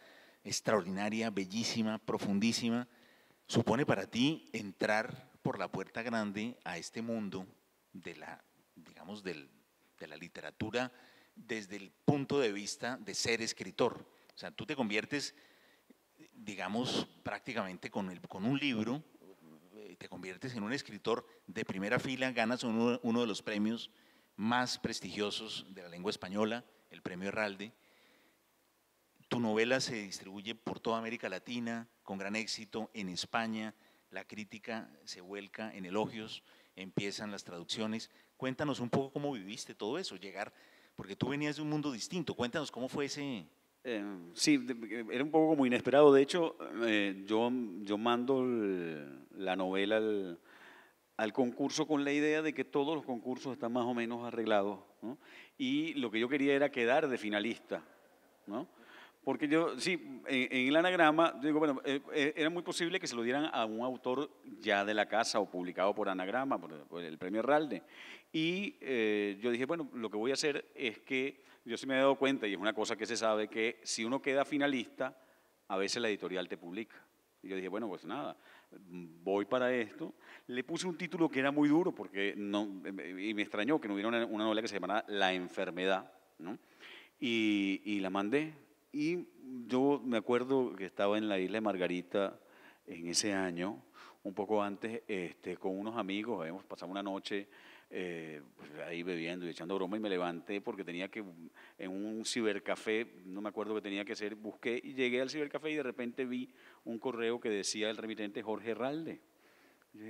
extraordinaria, bellísima, profundísima, supone para ti entrar por la puerta grande a este mundo de la, digamos, de la literatura desde el punto de vista de ser escritor. O sea, tú te conviertes, digamos, prácticamente con, el, con un libro, eh, te conviertes en un escritor de primera fila, ganas uno, uno de los premios más prestigiosos de la lengua española, el premio Herralde. Tu novela se distribuye por toda América Latina con gran éxito en España, la crítica se vuelca en elogios, empiezan las traducciones. Cuéntanos un poco cómo viviste todo eso, llegar, porque tú venías de un mundo distinto. Cuéntanos cómo fue ese... Eh, sí, era un poco como inesperado. De hecho, eh, yo, yo mando la novela al, al, concurso con la idea de que todos los concursos están más o menos arreglados. ¿no? Y lo que yo quería era quedar de finalista. ¿no? Porque yo, sí, en, el anagrama, digo, bueno, eh, eh, era muy posible que se lo dieran a un autor ya de la casa o publicado por anagrama, por, el premio Herralde. Y eh, yo dije, bueno, lo que voy a hacer es que yo sí me he dado cuenta, y es una cosa que se sabe, que si uno queda finalista, a veces la editorial te publica. Y yo dije, bueno, pues nada, voy para esto. Le puse un título que era muy duro, porque no, y me extrañó que no hubiera una, novela que se llamara La enfermedad, ¿no? Y, y la mandé y yo me acuerdo que estaba en la isla de Margarita en ese año, un poco antes, este, con unos amigos, habíamos pasado una noche eh, pues, ahí bebiendo y echando broma y me levanté porque tenía que, en un cibercafé, no me acuerdo qué tenía que hacer, busqué y llegué al cibercafé y de repente vi un correo que decía el remitente Jorge Herralde.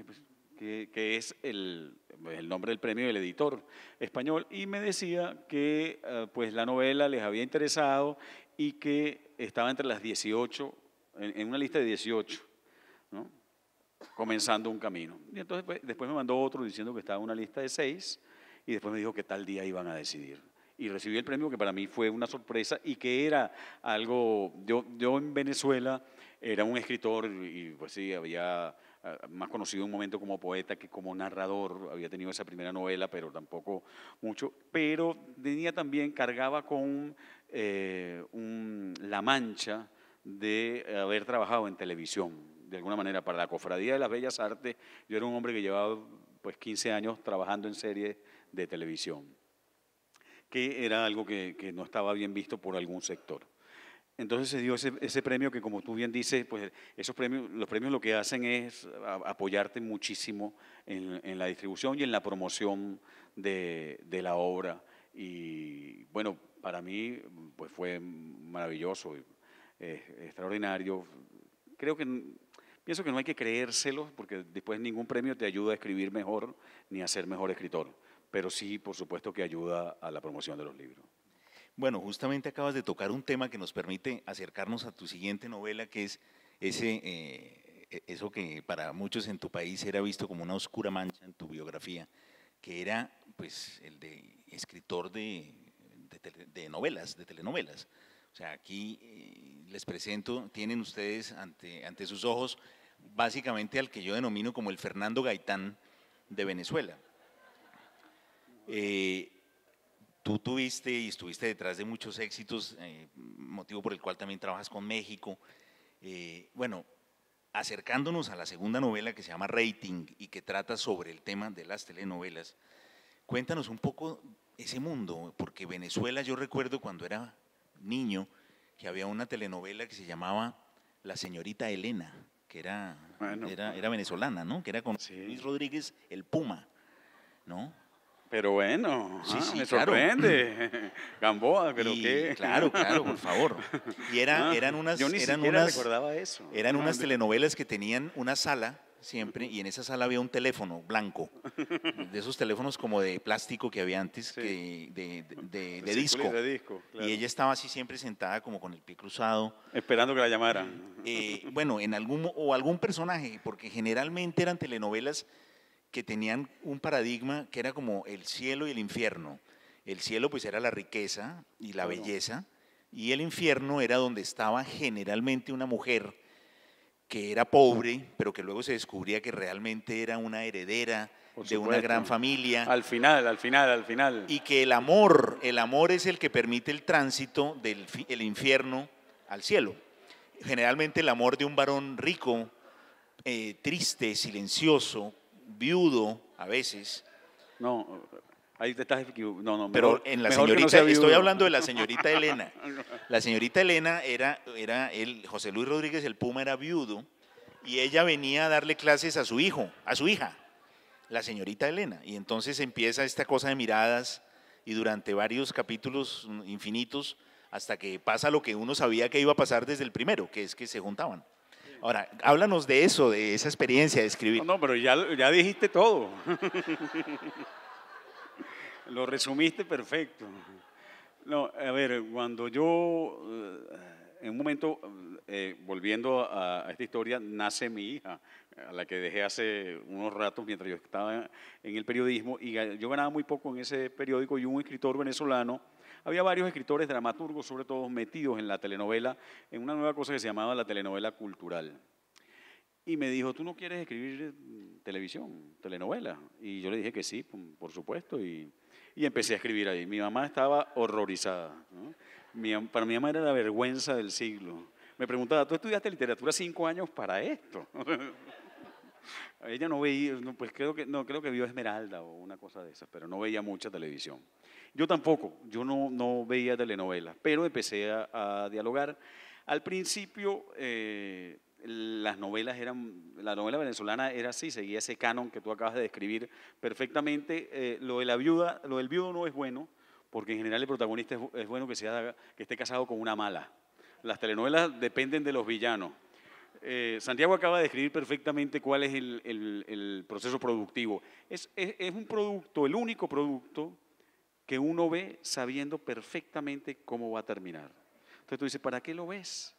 Pues, que, es el, el, nombre del premio del editor español, y me decía que eh, pues la novela les había interesado y que estaba entre las 18, en, una lista de 18, ¿no? comenzando un camino. Y entonces pues, después me mandó otro diciendo que estaba en una lista de 6 y después me dijo que tal día iban a decidir. Y recibí el premio que para mí fue una sorpresa y que era algo, yo, yo en Venezuela era un escritor y pues sí, había Ah, más conocido un momento como poeta que como narrador, había tenido esa primera novela, pero tampoco mucho, pero tenía también, cargaba con eh, la mancha de haber trabajado en televisión, de alguna manera, para la Cofradía de las Bellas Artes, yo era un hombre que llevaba pues 15 años trabajando en series de televisión, que era algo que no estaba bien visto por algún sector. Entonces se dio ese, premio que, como tú bien dices, pues esos premios, los premios lo que hacen es apoyarte muchísimo en, la distribución y en la promoción de, la obra. Y bueno, para mí pues fue maravilloso, extraordinario. Creo que pienso que no hay que creérselo porque después ningún premio te ayuda a escribir mejor ni a ser mejor escritor, pero sí, por supuesto, que ayuda a la promoción de los libros. Bueno, justamente acabas de tocar un tema que nos permite acercarnos a tu siguiente novela, que es ese, eh, e-, eso que para muchos en tu país era visto como una oscura mancha en tu biografía, que era pues el de escritor de, de, novelas, de telenovelas. O sea, aquí eh, les presento, tienen ustedes ante, ante sus ojos básicamente al que yo denomino como el Fernando Gaitán de Venezuela. Eh, Tú tuviste y estuviste detrás de muchos éxitos, eh, motivo por el cual también trabajas con México. Eh, bueno, acercándonos a la segunda novela que se llama Rating y que trata sobre el tema de las telenovelas, cuéntanos un poco ese mundo, porque Venezuela yo recuerdo cuando era niño que había una telenovela que se llamaba La señorita Elena, que era, era, era, venezolana, ¿no? Que era con Luis Rodríguez, el Puma, ¿no? Pero bueno, sí, ah, me sorprende. Gamboa, pero qué. Claro, claro, por favor. Y era, eran unas. Yo ni eran unas, recordaba eso. Eran unas telenovelas que tenían una sala siempre y en esa sala había un teléfono blanco, de esos teléfonos como de plástico que había antes, que de, de, de, disco. Y ella estaba así siempre sentada como con el pie cruzado. Esperando que la llamaran. Eh, bueno, en algún, o algún personaje, porque generalmente eran telenovelas que tenían un paradigma que era como el cielo y el infierno. El cielo pues era la riqueza y la belleza y el infierno era donde estaba generalmente una mujer que era pobre, pero que luego se descubría que realmente era una heredera de una gran familia. Al final, al final, al final. Y que el amor, el amor es el que permite el tránsito del el infierno al cielo. generalmente el amor de un varón rico, eh, triste, silencioso, viudo a veces. No, ahí te estás No, no, Pero en la señorita, estoy hablando de la señorita Elena. La señorita Elena era, era el, José Luis Rodríguez, el Puma, era viudo y ella venía a darle clases a su hijo, a su hija, la señorita Elena. Y entonces empieza esta cosa de miradas y durante varios capítulos infinitos hasta que pasa lo que uno sabía que iba a pasar desde el primero, que es que se juntaban. Ahora, háblanos de eso, de esa experiencia de escribir. No, pero ya, ya dijiste todo. Lo resumiste perfecto. No, a ver, cuando yo, eh, en un momento, eh, volviendo a, esta historia, nace mi hija, a la que dejé hace unos ratos mientras yo estaba en el periodismo, y yo ganaba muy poco en ese periódico y un escritor venezolano, había varios escritores dramaturgos, sobre todo metidos en la telenovela, en una nueva cosa que se llamaba la telenovela cultural. Y me dijo, ¿tú no quieres escribir televisión, telenovela? Y yo le dije que sí, por supuesto, y, empecé a escribir ahí. Mi mamá estaba horrorizada. para mi mamá era la vergüenza del siglo. Me preguntaba, ¿tú estudiaste literatura cinco años para esto? Ella no veía, pues creo que, no, creo que vio Esmeralda o una cosa de esas, pero no veía mucha televisión. Yo tampoco, yo no, no veía telenovelas, pero empecé a, dialogar. Al principio, eh, las novelas eran, la novela venezolana era así, seguía ese canon que tú acabas de describir perfectamente. Eh, lo de la viuda, lo del viudo no es bueno, porque en general el protagonista es, bueno que, sea, que esté casado con una mala. Las telenovelas dependen de los villanos. Eh, Santiago acaba de describir perfectamente cuál es el, proceso productivo. es, un producto, el único producto que uno ve sabiendo perfectamente cómo va a terminar. Entonces tú dices, ¿para qué lo ves?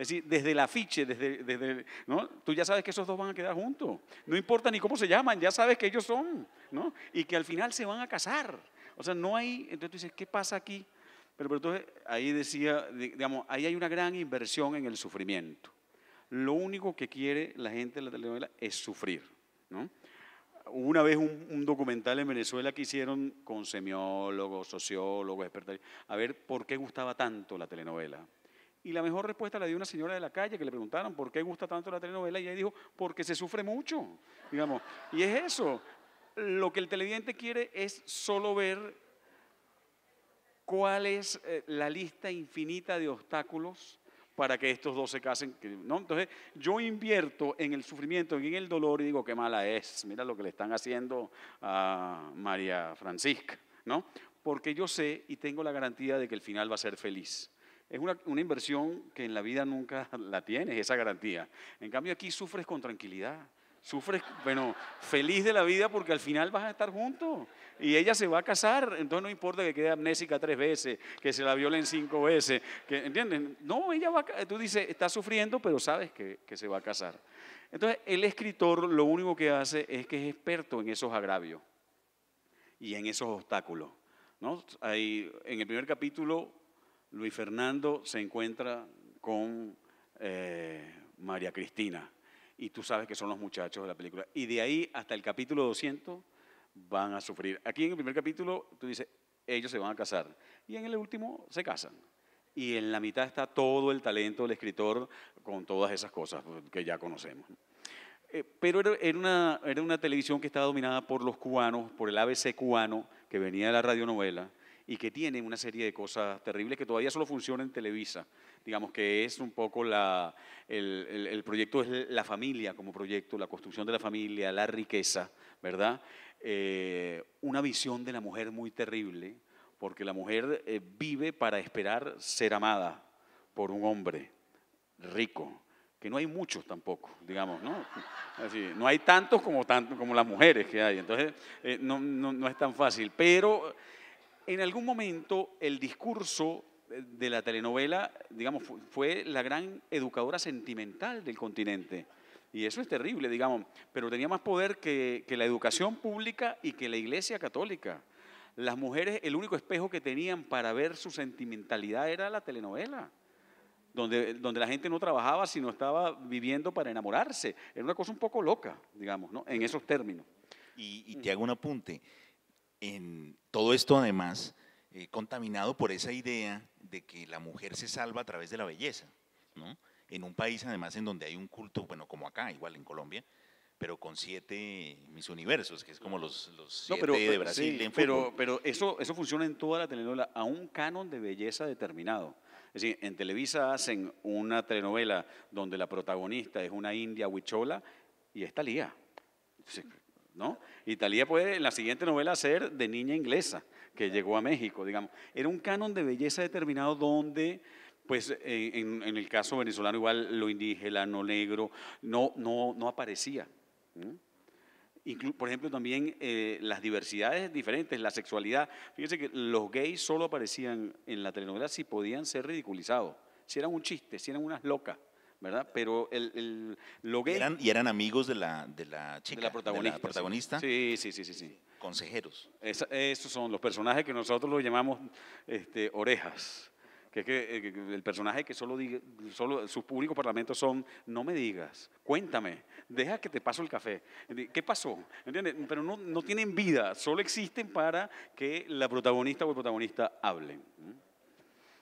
Es decir, desde el afiche, desde, desde, ¿no? Tú ya sabes que esos dos van a quedar juntos. No importa ni cómo se llaman, ya sabes que ellos son, ¿no? Y que al final se van a casar. O sea, no hay, entonces tú dices, ¿qué pasa aquí? Pero, pero entonces ahí decía, digamos, ahí hay una gran inversión en el sufrimiento. Lo único que quiere la gente de la telenovela es sufrir, ¿no? una vez un, documental en Venezuela que hicieron con semiólogos, sociólogos, expertos, a ver por qué gustaba tanto la telenovela. Y la mejor respuesta la dio una señora de la calle que le preguntaron por qué gusta tanto la telenovela y ella dijo, porque se sufre mucho, digamos. Y es eso, lo que el televidente quiere es solo ver cuál es eh, la lista infinita de obstáculos para que estos dos se casen. Entonces, yo invierto en el sufrimiento, en el dolor y digo, qué mala es. Mira lo que le están haciendo a María Francisca, ¿no? Porque yo sé y tengo la garantía de que el final va a ser feliz. Es una, una inversión que en la vida nunca la tienes, esa garantía. En cambio, aquí sufres con tranquilidad sufres, bueno, feliz de la vida porque al final vas a estar juntos y ella se va a casar, entonces no importa que quede amnésica tres veces, que se la violen cinco veces, que, ¿entienden? No, ella va, tú dices, está sufriendo, pero sabes que, que se va a casar. Entonces, el escritor lo único que hace es que es experto en esos agravios y en esos obstáculos. ¿no? En el primer capítulo, Luis Fernando se encuentra con eh, María Cristina y tú sabes que son los muchachos de la película. Y de ahí hasta el capítulo 200 van a sufrir. Aquí en el primer capítulo tú dices, ellos se van a casar. Y en el último se casan. Y en la mitad está todo el talento del escritor con todas esas cosas que ya conocemos. Eh, pero era una, era una televisión que estaba dominada por los cubanos, por el ABC cubano, que venía de la radionovela y que tiene una serie de cosas terribles que todavía solo funcionan en Televisa. Digamos que es un poco la, el, proyecto es la familia como proyecto, la construcción de la familia, la riqueza, ¿verdad? Eh, una visión de la mujer muy terrible, porque la mujer eh, vive para esperar ser amada por un hombre rico, que no hay muchos tampoco, digamos, ¿no? no hay tantos como, tanto, como las mujeres que hay, entonces eh, no, no, no, es tan fácil, pero en algún momento el discurso de la telenovela, digamos, fue la gran educadora sentimental del continente. Y eso es terrible, digamos, pero tenía más poder que, la educación pública y que la iglesia católica. Las mujeres, el único espejo que tenían para ver su sentimentalidad era la telenovela, donde, donde la gente no trabajaba, sino estaba viviendo para enamorarse. Era una cosa un poco loca, digamos, ¿no? en esos términos. Y, y te hago un apunte en todo esto además eh, contaminado por esa idea de que la mujer se salva a través de la belleza, ¿no? en un país además en donde hay un culto, bueno, como acá, igual en Colombia, pero con siete mis universos, que es como los, los siete de Brasil en pero, pero eso, eso funciona en toda la telenovela, a un canon de belleza determinado. Es decir, en Televisa hacen una telenovela donde la protagonista es una india huichola y es Talía. ¿No? Y Talía puede en la siguiente novela ser de niña inglesa que llegó a México, digamos. Era un canon de belleza determinado donde pues en, el caso venezolano igual lo indígena, lo negro, no, no, no aparecía. por ejemplo, también eh, las diversidades diferentes, la sexualidad. Fíjense que los gays solo aparecían en la telenovela si podían ser ridiculizados, si eran un chiste, si eran unas locas. ¿Verdad? Pero el, el lo gay... ¿Y eran, amigos de la, de la chica, de la protagonista. protagonista? Sí, sí, sí, sí. sí. Consejeros. esos son los personajes que nosotros los llamamos este, orejas. Que, que, eh, que, el personaje que solo diga, solo sus públicos parlamentos son, no me digas, cuéntame, deja que te paso el café. ¿Qué pasó? ¿Entiendes? Pero no, no tienen vida, solo existen para que la protagonista o el protagonista hablen.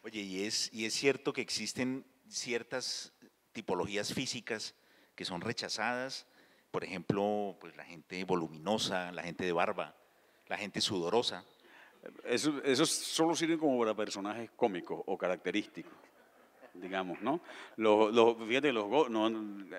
Oye, y es, y es cierto que existen ciertas tipologías físicas que son rechazadas, por ejemplo, pues la gente voluminosa, la gente de barba, la gente sudorosa. Eso, solo sirve como para personajes cómicos o característicos digamos, ¿no? Los, los, fíjate, los, no,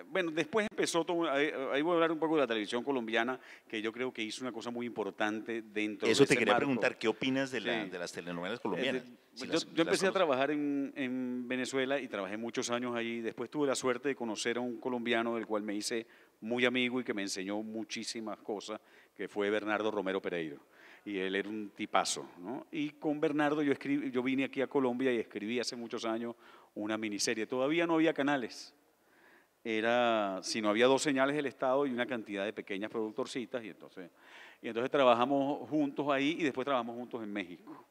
bueno, después empezó todo, ahí, voy a hablar un poco de la televisión colombiana, que yo creo que hizo una cosa muy importante dentro Eso te quería preguntar, ¿qué opinas de, de, las telenovelas colombianas? yo, empecé a trabajar en, en, Venezuela y trabajé muchos años allí, después tuve la suerte de conocer a un colombiano del cual me hice muy amigo y que me enseñó muchísimas cosas, que fue Bernardo Romero Pereiro y él era un tipazo. ¿no? Y con Bernardo yo, escribí, yo vine aquí a Colombia y escribí hace muchos años una miniserie. Todavía no había canales. Era, si no había dos señales del Estado y una cantidad de pequeñas productorcitas, y entonces, entonces trabajamos juntos ahí y después trabajamos juntos en México.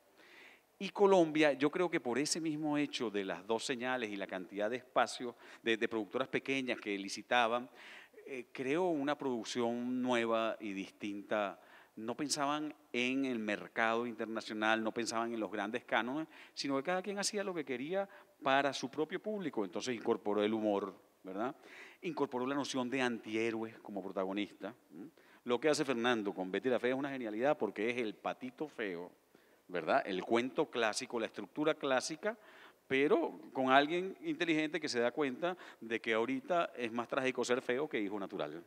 Y Colombia, yo creo que por ese mismo hecho de las dos señales y la cantidad de espacios de, productoras pequeñas que licitaban, eh, creó una producción nueva y distinta no pensaban en el mercado internacional, no pensaban en los grandes cánones, sino que cada quien hacía lo que quería para su propio público. Entonces incorporó el humor, ¿verdad? Incorporó la noción de antihéroes como protagonista. Lo que hace Fernando con Betty la Fea es una genialidad porque es el patito feo, ¿verdad? El cuento clásico, la estructura clásica, pero con alguien inteligente que se da cuenta de que ahorita es más trágico ser feo que hijo natural.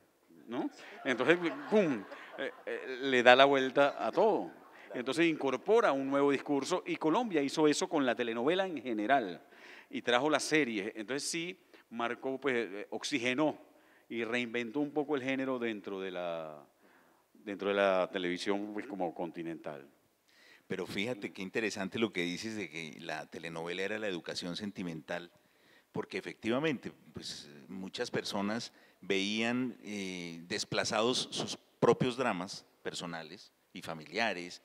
Entonces, ¡pum!, eh, eh, le da la vuelta a todo. Entonces incorpora un nuevo discurso y Colombia hizo eso con la telenovela en general y trajo la serie. Entonces sí, marcó, pues, eh, oxigenó y reinventó un poco el género dentro de la, dentro de la televisión pues, como continental. Pero fíjate qué interesante lo que dices de que la telenovela era la educación sentimental, porque efectivamente, pues muchas personas veían eh, desplazados sus propios dramas personales y familiares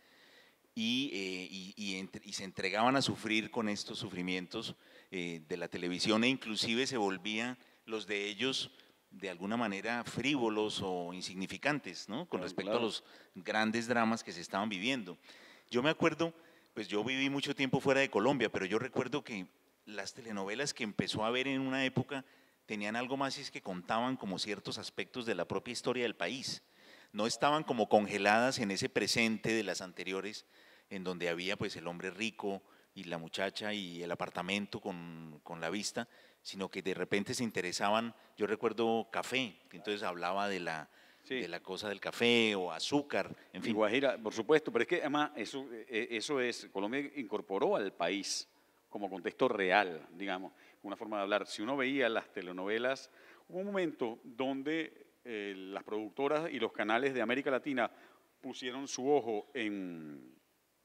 y, eh, y, se entregaban a sufrir con estos sufrimientos eh, de la televisión e inclusive se volvían los de ellos de alguna manera frívolos o insignificantes, ¿no? Con respecto a los grandes dramas que se estaban viviendo. Yo me acuerdo, pues yo viví mucho tiempo fuera de Colombia, pero yo recuerdo que las telenovelas que empezó a ver en una época tenían algo más y es que contaban como ciertos aspectos de la propia historia del país. No estaban como congeladas en ese presente de las anteriores, en donde había pues el hombre rico y la muchacha y el apartamento con, con la vista, sino que de repente se interesaban, yo recuerdo café, que entonces hablaba de la, de la cosa del café o azúcar, en fin. Guajira, por supuesto, pero es que además eso, eh, eso es, Colombia incorporó al país como contexto real, digamos una forma de hablar. Si uno veía las telenovelas, hubo un momento donde eh, las productoras y los canales de América Latina pusieron su ojo en,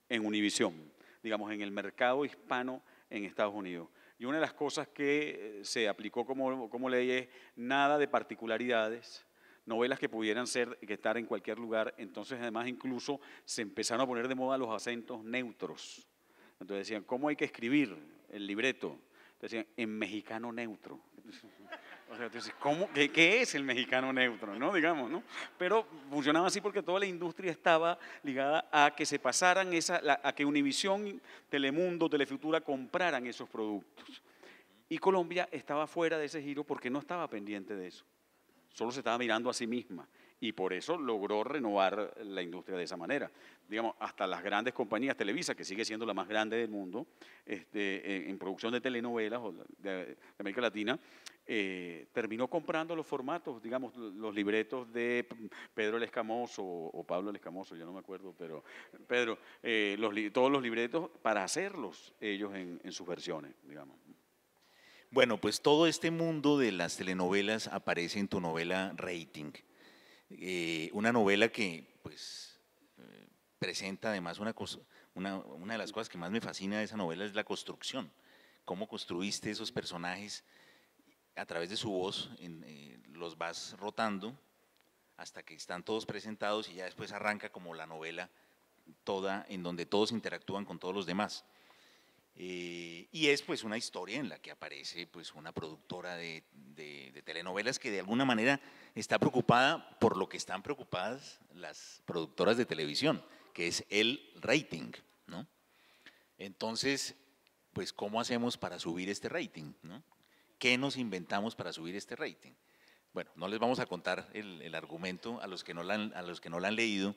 en Univisión, digamos, en el mercado hispano en Estados Unidos. Y una de las cosas que eh, se aplicó como, como ley es nada de particularidades, novelas que pudieran ser, que estar en cualquier lugar. Entonces, además, incluso se empezaron a poner de moda los acentos neutros. Entonces decían, ¿cómo hay que escribir el libreto? Decían, en mexicano neutro. O sea, ¿cómo, qué, es el mexicano neutro? ¿no? Digamos, ¿no? Pero funcionaba así porque toda la industria estaba ligada a que se pasaran esa, a que Univisión, Telemundo, Telefutura compraran esos productos. Y Colombia estaba fuera de ese giro porque no estaba pendiente de eso. Solo se estaba mirando a sí misma y por eso logró renovar la industria de esa manera. Digamos, hasta las grandes compañías, Televisa, que sigue siendo la más grande del mundo este, en, producción de telenovelas de, América Latina, eh, terminó comprando los formatos, digamos, los libretos de Pedro el Escamoso o Pablo el Escamoso, ya no me acuerdo, pero Pedro, eh, todos los libretos para hacerlos ellos en sus versiones, digamos. Bueno, pues todo este mundo de las telenovelas aparece en tu novela Rating. Eh, una novela que pues eh, presenta además una, una, una, de las cosas que más me fascina de esa novela es la construcción, cómo construiste esos personajes a través de su voz, eh, los vas rotando hasta que están todos presentados y ya después arranca como la novela toda en donde todos interactúan con todos los demás. Eh, y es pues una historia en la que aparece pues una productora de, telenovelas que de alguna manera está preocupada por lo que están preocupadas las productoras de televisión, que es el rating, ¿no? Entonces, pues ¿cómo hacemos para subir este rating? ¿no? ¿Qué nos inventamos para subir este rating? Bueno, no les vamos a contar el, argumento a los, que no la han, a los que no han leído,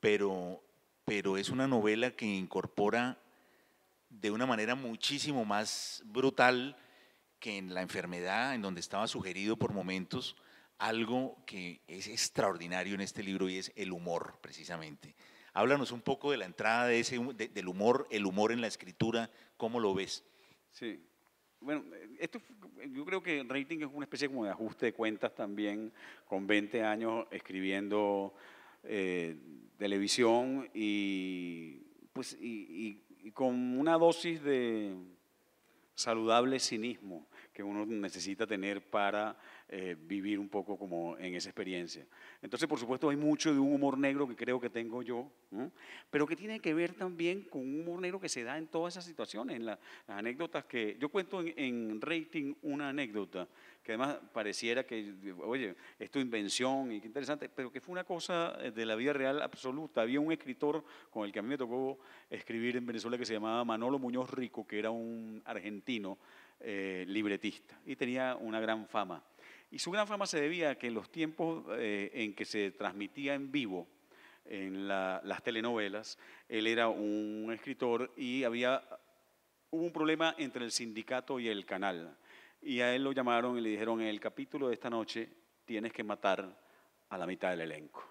pero, pero es una novela que incorpora de una manera muchísimo más brutal que en la enfermedad, en donde estaba sugerido por momentos algo que es extraordinario en este libro y es el humor, precisamente. Háblanos un poco de la entrada de ese, del humor, el humor en la escritura, ¿cómo lo ves? Sí, bueno, esto, yo creo que Rating es una especie como de ajuste de cuentas también, con 20 años escribiendo eh, televisión y, pues, y y con una dosis de saludable cinismo que uno necesita tener para eh, vivir un poco como en esa experiencia. Entonces, por supuesto, hay mucho de un humor negro que creo que tengo yo, pero que tiene que ver también con un humor negro que se da en todas esas situaciones, en las anécdotas que yo cuento en, rating una anécdota que además pareciera que, oye, es tu invención y qué interesante, pero que fue una cosa de la vida real absoluta. Había un escritor con el que a mí me tocó escribir en Venezuela que se llamaba Manolo Muñoz Rico, que era un argentino eh, libretista y tenía una gran fama. Y su gran fama se debía a que en los tiempos eh, en que se transmitía en vivo en las telenovelas, él era un escritor y había, hubo un problema entre el sindicato y el canal. Y a él lo llamaron y le dijeron, en el capítulo de esta noche tienes que matar a la mitad del elenco.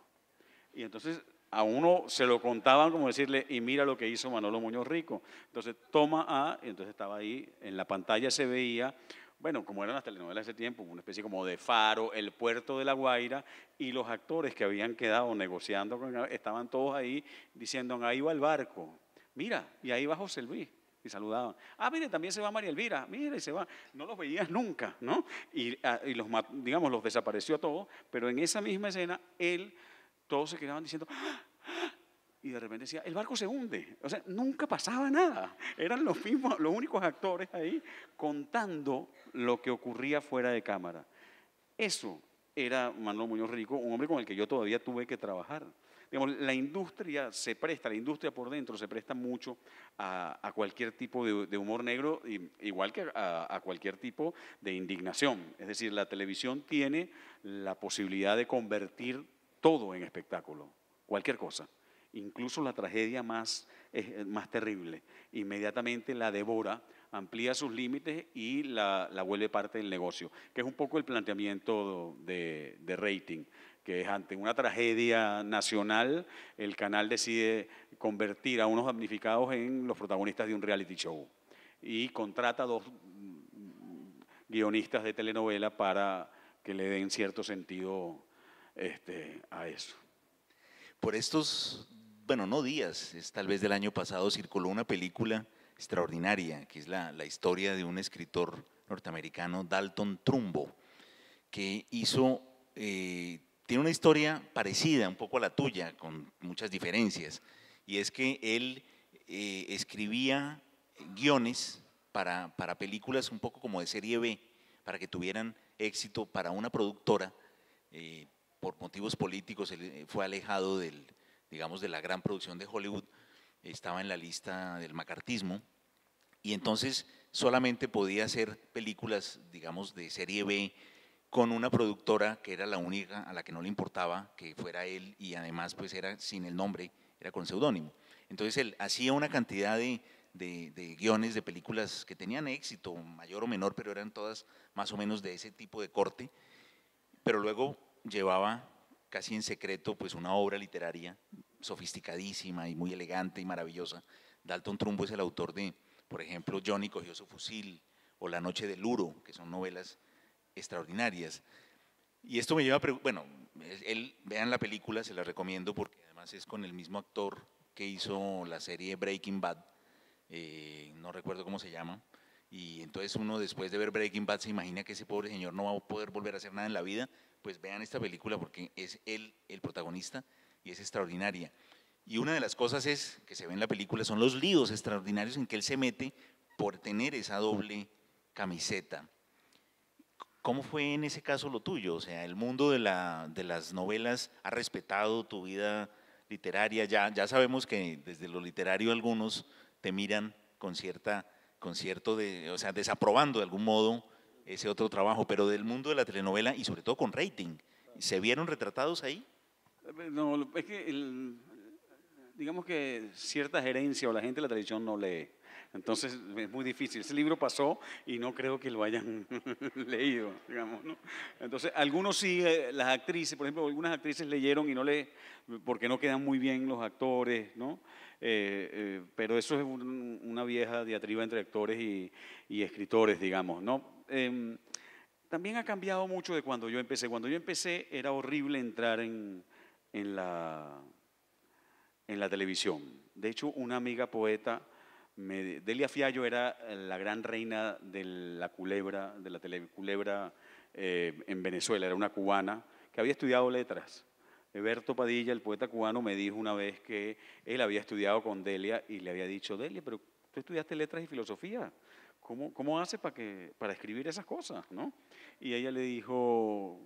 Y entonces a uno se lo contaban como decirle, y mira lo que hizo Manolo Muñoz Rico. Entonces toma a, y entonces estaba ahí, en la pantalla se veía bueno, como eran las telenovelas de ese tiempo, una especie como de faro, el puerto de La Guaira, y los actores que habían quedado negociando con estaban todos ahí diciendo, ahí va el barco, mira, y ahí va José Luis, y saludaban. Ah, mire, también se va María Elvira, mire, se va. No los veías nunca, ¿no? Y, ah, y los, digamos, los desapareció a todos, pero en esa misma escena, él, todos se quedaban diciendo, y de repente decía, el barco se hunde. O sea, nunca pasaba nada. Eran los mismos, los únicos actores ahí contando lo que ocurría fuera de cámara. Eso era Manuel Muñoz Rico, un hombre con el que yo todavía tuve que trabajar. Digamos, la industria se presta, la industria por dentro se presta mucho a, cualquier tipo de, humor negro, igual que a, a, cualquier tipo de indignación. Es decir, la televisión tiene la posibilidad de convertir todo en espectáculo, cualquier cosa incluso la tragedia más, eh, más terrible. Inmediatamente la devora, amplía sus límites y la, vuelve parte del negocio, que es un poco el planteamiento de, rating, que es ante una tragedia nacional, el canal decide convertir a unos damnificados en los protagonistas de un reality show y contrata a dos guionistas de telenovela para que le den cierto sentido este, a eso. Por estos bueno, no días, es tal vez del año pasado, circuló una película extraordinaria, que es la, historia de un escritor norteamericano, Dalton Trumbo, que hizo, eh, tiene una historia parecida un poco a la tuya, con muchas diferencias, y es que él eh, escribía guiones para, para películas un poco como de serie B, para que tuvieran éxito para una productora, eh, por motivos políticos, él fue alejado del, digamos, de la gran producción de Hollywood, estaba en la lista del macartismo, y entonces solamente podía hacer películas, digamos, de serie B con una productora que era la única a la que no le importaba que fuera él y además pues era sin el nombre, era con seudónimo. Entonces él hacía una cantidad de, de, guiones de películas que tenían éxito, mayor o menor, pero eran todas más o menos de ese tipo de corte, pero luego llevaba casi en secreto pues una obra literaria sofisticadísima y muy elegante y maravillosa. Dalton Trumbo es el autor de, por ejemplo, Johnny cogió su fusil o La noche del Luro, que son novelas extraordinarias. Y esto me lleva a, bueno, él, vean la película, se la recomiendo porque además es con el mismo actor que hizo la serie Breaking Bad, eh, no recuerdo cómo se llama, y entonces uno después de ver Breaking Bad se imagina que ese pobre señor no va a poder volver a hacer nada en la vida, pues vean esta película porque es él el protagonista y es extraordinaria. Y una de las cosas es que se ve en la película son los líos extraordinarios en que él se mete por tener esa doble camiseta. ¿Cómo fue en ese caso lo tuyo? O sea, el mundo de, la, de las novelas ha respetado tu vida literaria. Ya, ya sabemos que desde lo literario algunos te miran con cierta, con cierto de, o sea, desaprobando de algún modo ese otro trabajo, pero del mundo de la telenovela y sobre todo con rating, ¿se vieron retratados ahí? No, es que digamos que cierta gerencia o la gente de la televisión no lee. Entonces es muy difícil. Ese libro pasó y no creo que lo hayan leído, digamos. ¿no? Entonces, algunos sí, eh, las actrices, por ejemplo, algunas actrices leyeron y no le, porque no quedan muy bien los actores, ¿no? Eh, eh, pero eso es una vieja diatriba entre actores y, escritores, digamos, ¿no? Em, también ha cambiado mucho de cuando yo empecé. Cuando yo empecé era horrible entrar en, la, televisión. De hecho, una amiga poeta Delia Fiallo era la gran reina de la culebra, eh, en Venezuela, era una cubana que había estudiado letras. Eberto Padilla, el poeta cubano, me dijo una vez que él había estudiado con Delia y le había dicho, Delia, pero tú estudiaste letras y filosofía, ¿cómo, cómo hace para, que, para escribir esas cosas? ¿no? Y ella le dijo,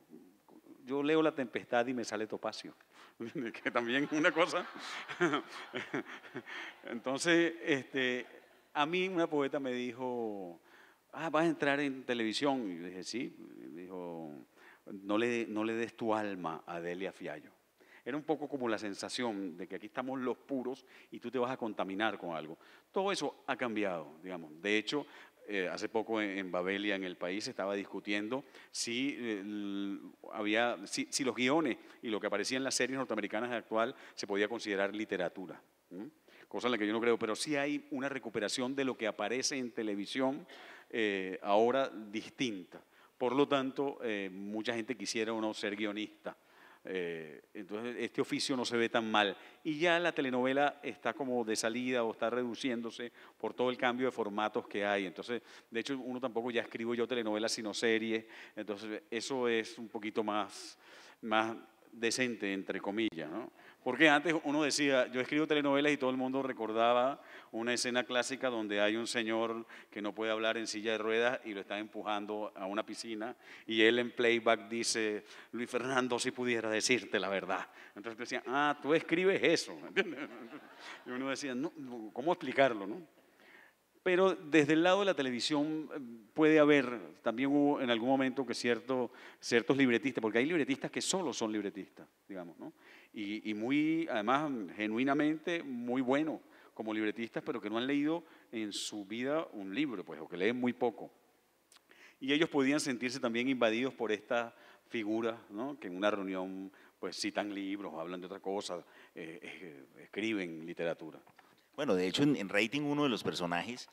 yo leo La Tempestad y me sale Topacio. que también es una cosa. Entonces, este, a mí una poeta me dijo, ah, vas a entrar en televisión. Y yo dije, sí. dijo, no le, no le des tu alma a Delia Fiallo. Era un poco como la sensación de que aquí estamos los puros y tú te vas a contaminar con algo. Todo eso ha cambiado, digamos. De hecho, eh, hace poco en, Babelia, en el país, estaba discutiendo si, eh, había, si, los guiones y lo que aparecía en las series norteamericanas actual se podía considerar literatura. Cosa en la que yo no creo, pero sí hay una recuperación de lo que aparece en televisión eh, ahora distinta. Por lo tanto, mucha gente quisiera o no ser guionista. Eh, entonces, este oficio no se ve tan mal. Y ya la telenovela está como de salida o está reduciéndose por todo el cambio de formatos que hay. Entonces, de hecho, uno tampoco ya escribo yo telenovelas, sino series. Entonces, eso es un poquito más, más decente, entre comillas. ¿no? Porque antes uno decía, yo escribo telenovelas y todo el mundo recordaba una escena clásica donde hay un señor que no puede hablar en silla de ruedas y lo están empujando a una piscina y él en playback dice, Luis Fernando, si pudiera decirte la verdad. Entonces decía, ah, tú escribes eso. Y uno decía, no, ¿cómo explicarlo? No? Pero desde el lado de la televisión eh, puede haber, también hubo en algún momento que cierto, ciertos libretistas, porque hay libretistas que solo son libretistas, digamos, ¿no? Y, muy, además, genuinamente muy buenos como libretistas, pero que no han leído en su vida un libro, pues, o que leen muy poco. Y ellos podían sentirse también invadidos por esta figura, ¿no? que en una reunión pues citan libros, hablan de otra cosa, eh, eh, escriben literatura. Bueno, de hecho, en, Rating uno de los personajes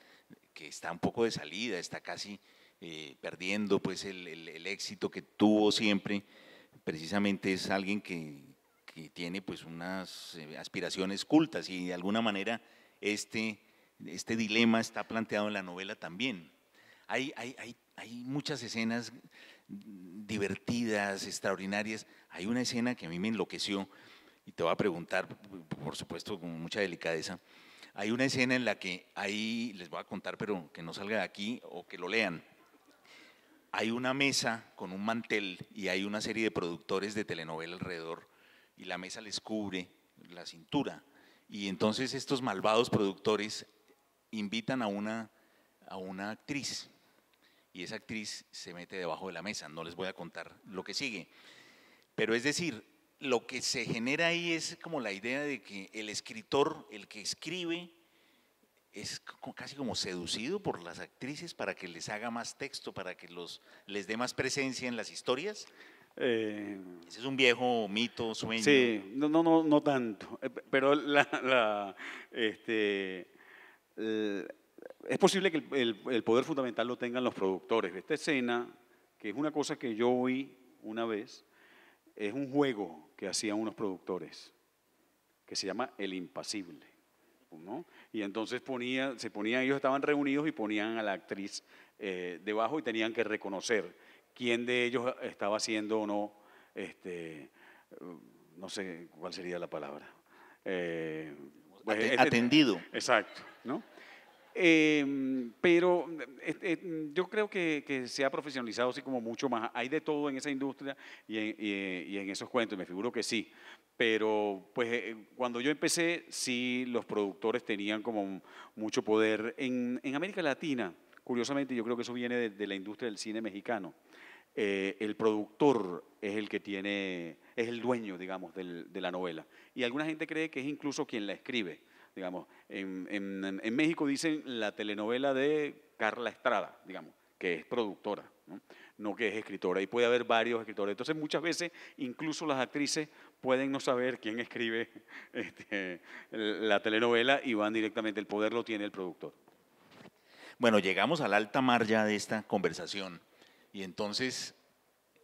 que está un poco de salida, está casi eh, perdiendo pues el, el, éxito que tuvo siempre, precisamente es alguien que, que tiene pues unas eh, aspiraciones cultas y de alguna manera este, este dilema está planteado en la novela también. Hay, hay, hay, hay muchas escenas divertidas, extraordinarias. Hay una escena que a mí me enloqueció y te voy a preguntar, por supuesto, con mucha delicadeza. Hay una escena en la que ahí, les voy a contar, pero que no salga de aquí o que lo lean. Hay una mesa con un mantel y hay una serie de productores de telenovela alrededor y la mesa les cubre la cintura. Y entonces estos malvados productores invitan a una, a una actriz y esa actriz se mete debajo de la mesa. No les voy a contar lo que sigue. Pero es decir, lo que se genera ahí es como la idea de que el escritor, el que escribe, es casi como seducido por las actrices para que les haga más texto, para que los, les dé más presencia en las historias. Eh, Ese es un viejo mito, sueño. Sí, no, no, no, no tanto. Eh, pero la, este, es posible que el, poder fundamental lo tengan los productores. Esta escena, que es una cosa que yo oí una vez, es un juego que hacían unos productores, que se llama El Impasible. Y entonces ponía, se ponían, ellos estaban reunidos y ponían a la actriz eh, debajo y tenían que reconocer quién de ellos estaba haciendo o no, este, no sé cuál sería la palabra. Eh, pues, este, atendido. Exacto, ¿no? Em, pero este, yo creo que, se ha profesionalizado así como mucho más. Hay de todo en esa industria y en, y en esos cuentos, me figuro que sí. Pero pues eh, cuando yo empecé, sí los productores tenían como mucho poder. En, en América Latina, curiosamente, yo creo que eso viene de, la industria del cine mexicano. Eh, el productor es el que tiene, es el dueño, digamos, del, de la novela. Y alguna gente cree que es incluso quien la escribe. Digamos, en, México dicen la telenovela de Carla Estrada, digamos, que es productora. ¿no? no que es escritora. Y puede haber varios escritores. Entonces, muchas veces, incluso las actrices pueden no saber quién escribe este, la telenovela y van directamente, el poder lo tiene el productor. Bueno, llegamos al alta mar ya de esta conversación y entonces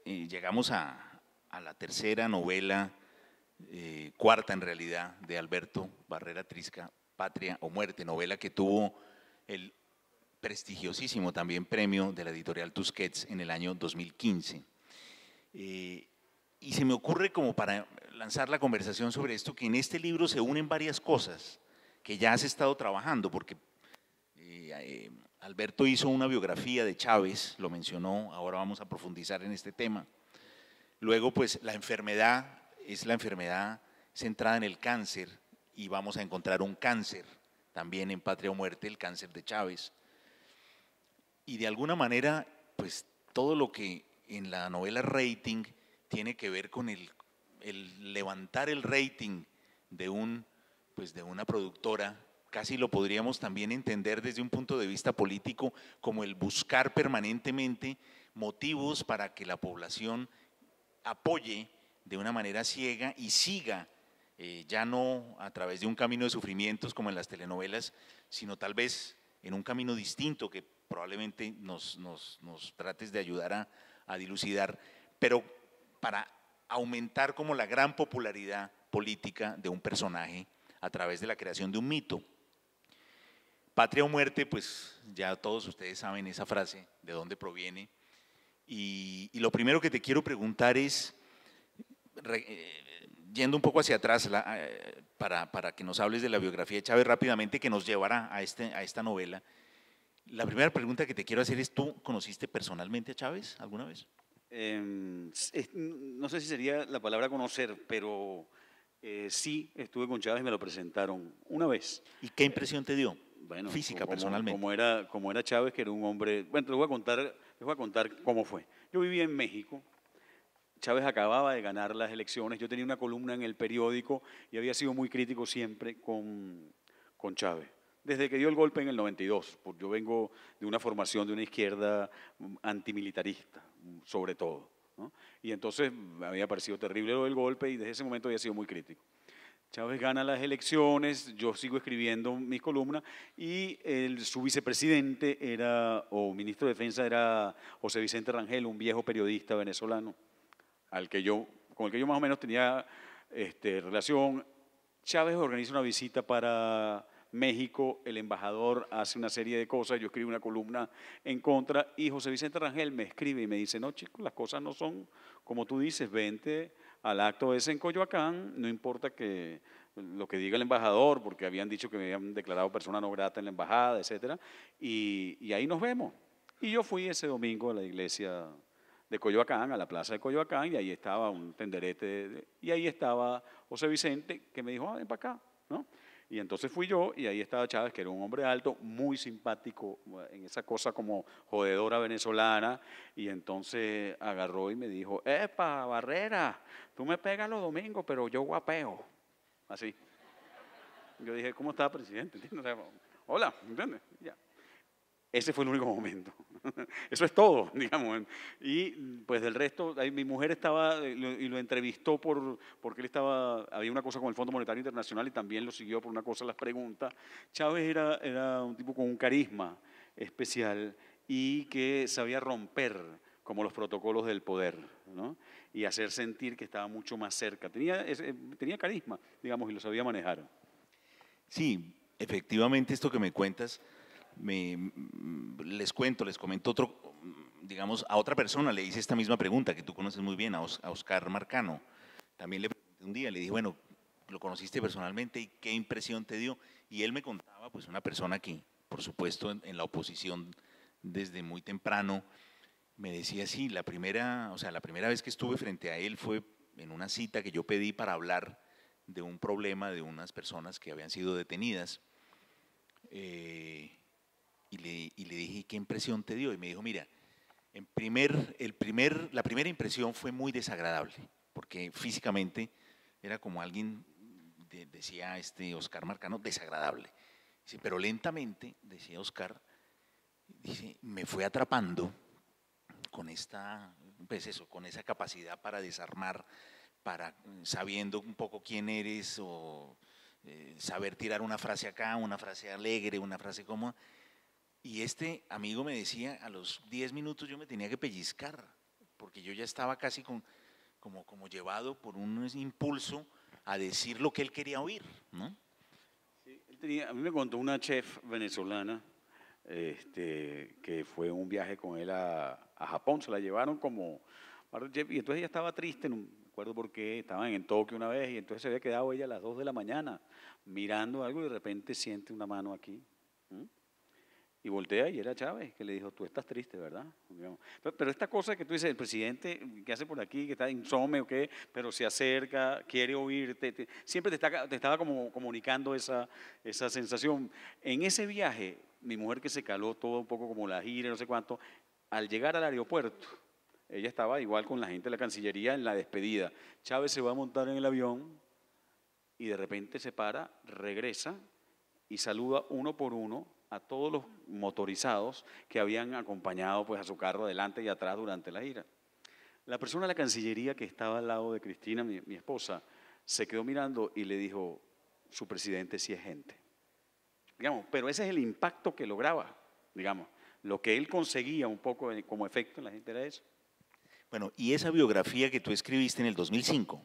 eh, llegamos a, la tercera novela, eh, cuarta en realidad, de Alberto Barrera Trisca, Patria o Muerte, novela que tuvo el prestigiosísimo también premio de la editorial Tusquets en el año 2015. Eh, y se me ocurre como para lanzar la conversación sobre esto, que en este libro se unen varias cosas que ya has estado trabajando, porque Alberto hizo una biografía de Chávez, lo mencionó, ahora vamos a profundizar en este tema. Luego, pues la enfermedad es la enfermedad centrada en el cáncer y vamos a encontrar un cáncer también en Patria o Muerte, el cáncer de Chávez. Y de alguna manera, pues todo lo que en la novela Rating tiene que ver con el, levantar el rating de, un, pues de una productora, casi lo podríamos también entender desde un punto de vista político como el buscar permanentemente motivos para que la población apoye de una manera ciega y siga, eh, ya no a través de un camino de sufrimientos como en las telenovelas, sino tal vez en un camino distinto que probablemente nos, trates de ayudar a, dilucidar, pero para aumentar como la gran popularidad política de un personaje a través de la creación de un mito. Patria o muerte, pues ya todos ustedes saben esa frase, de dónde proviene. Y, lo primero que te quiero preguntar es, eh, yendo un poco hacia atrás, eh, para, para, que nos hables de la biografía de Chávez rápidamente, que nos llevará a, este, a esta novela, la primera pregunta que te quiero hacer es, ¿tú conociste personalmente a Chávez alguna vez? Em, no sé si sería la palabra conocer, pero eh, sí estuve con Chávez y me lo presentaron una vez. ¿Y qué impresión te dio? Bueno, física, personalmente. Como era, como era Chávez, que era un hombre. Bueno, te voy a contar, les voy a contar cómo fue. Yo vivía en México. Chávez acababa de ganar las elecciones. Yo tenía una columna en el periódico y había sido muy crítico siempre con, con Chávez desde que dio el golpe en el 92, porque yo vengo de una formación de una izquierda antimilitarista, sobre todo. Y entonces me había parecido terrible lo del golpe y desde ese momento había sido muy crítico. Chávez gana las elecciones, yo sigo escribiendo mis columnas y su vicepresidente era, o ministro de Defensa era José Vicente Rangel, un viejo periodista venezolano, al que yo, con el que yo más o menos tenía este, relación. Chávez organiza una visita para México, el embajador hace una serie de cosas, yo escribo una columna en contra y José Vicente Rangel me escribe y me dice, no chicos, las cosas no son como tú dices, vente al acto ese en Coyoacán, no importa que lo que diga el embajador, porque habían dicho que me habían declarado persona no grata en la embajada, etcétera, y, ahí nos vemos. Y yo fui ese domingo a la iglesia de Coyoacán, a la plaza de Coyoacán, y ahí estaba un tenderete, y ahí estaba José Vicente, que me dijo, ah, ven para acá, ¿no? Y entonces fui yo y ahí estaba Chávez, que era un hombre alto, muy simpático, en esa cosa como jodedora venezolana. Y entonces agarró y me dijo, ¡Epa, Barrera! Tú me pegas los domingos, pero yo guapeo. Así. Yo dije, ¿cómo está, presidente? Hola, ¿entiendes? Ya. Ese fue el único momento. Eso es todo, digamos. Y pues del resto, mi mujer estaba y lo entrevistó por, porque él estaba, había una cosa con el Fondo Monetario Internacional y también lo siguió por una cosa las preguntas. Chávez era, era un tipo con un carisma especial y que sabía romper como los protocolos del poder, ¿no? y hacer sentir que estaba mucho más cerca. Tenía, tenía carisma, digamos, y lo sabía manejar. Sí, efectivamente esto que me cuentas me, les cuento, les comento otro, digamos, a otra persona le hice esta misma pregunta que tú conoces muy bien, a, Oscar Marcano. También le pregunté un día, le dije, bueno, lo conociste personalmente y qué impresión te dio. Y él me contaba, pues una persona que, por supuesto, en, la oposición desde muy temprano, me decía, sí, la primera, o sea, la primera vez que estuve frente a él fue en una cita que yo pedí para hablar de un problema de unas personas que habían sido detenidas. Eh, y le, y le dije, ¿qué impresión te dio? Y me dijo, mira, en primer, el primer, la primera impresión fue muy desagradable, porque físicamente era como alguien, decía este Oscar Marcano, desagradable. Dice, pero lentamente, decía Oscar, dice, me fue atrapando con esta, pues eso, con esa capacidad para desarmar, para sabiendo un poco quién eres o eh, saber tirar una frase acá, una frase alegre, una frase como y este amigo me decía, a los 10 minutos yo me tenía que pellizcar, porque yo ya estaba casi como, llevado por un impulso a decir lo que él quería oír, ¿no? a mí me contó una chef venezolana este, que fue un viaje con él a, Japón, se la llevaron como... Y entonces ella estaba triste, no me acuerdo por qué, estaban en Tokio una vez y entonces se había quedado ella a las 2 de la mañana mirando algo y de repente siente una mano aquí. Y voltea y era Chávez que le dijo, tú estás triste, ¿verdad? Pero esta cosa que tú dices, el presidente que hace por aquí, que está insome o qué, pero se acerca, quiere oírte, siempre te estaba como comunicando esa, esa sensación. En ese viaje, mi mujer que se caló todo un poco como la gira, no sé cuánto, al llegar al aeropuerto, ella estaba igual con la gente de la Cancillería en la despedida. Chávez se va a montar en el avión y de repente se para, regresa y saluda uno por uno a todos los motorizados que habían acompañado pues, a su carro adelante y atrás durante la gira. La persona de la Cancillería que estaba al lado de Cristina, mi, esposa, se quedó mirando y le dijo, su presidente sí es gente. Digamos, pero ese es el impacto que lograba, digamos. Lo que él conseguía un poco como efecto en la gente era eso. Bueno, y esa biografía que tú escribiste en el 2005.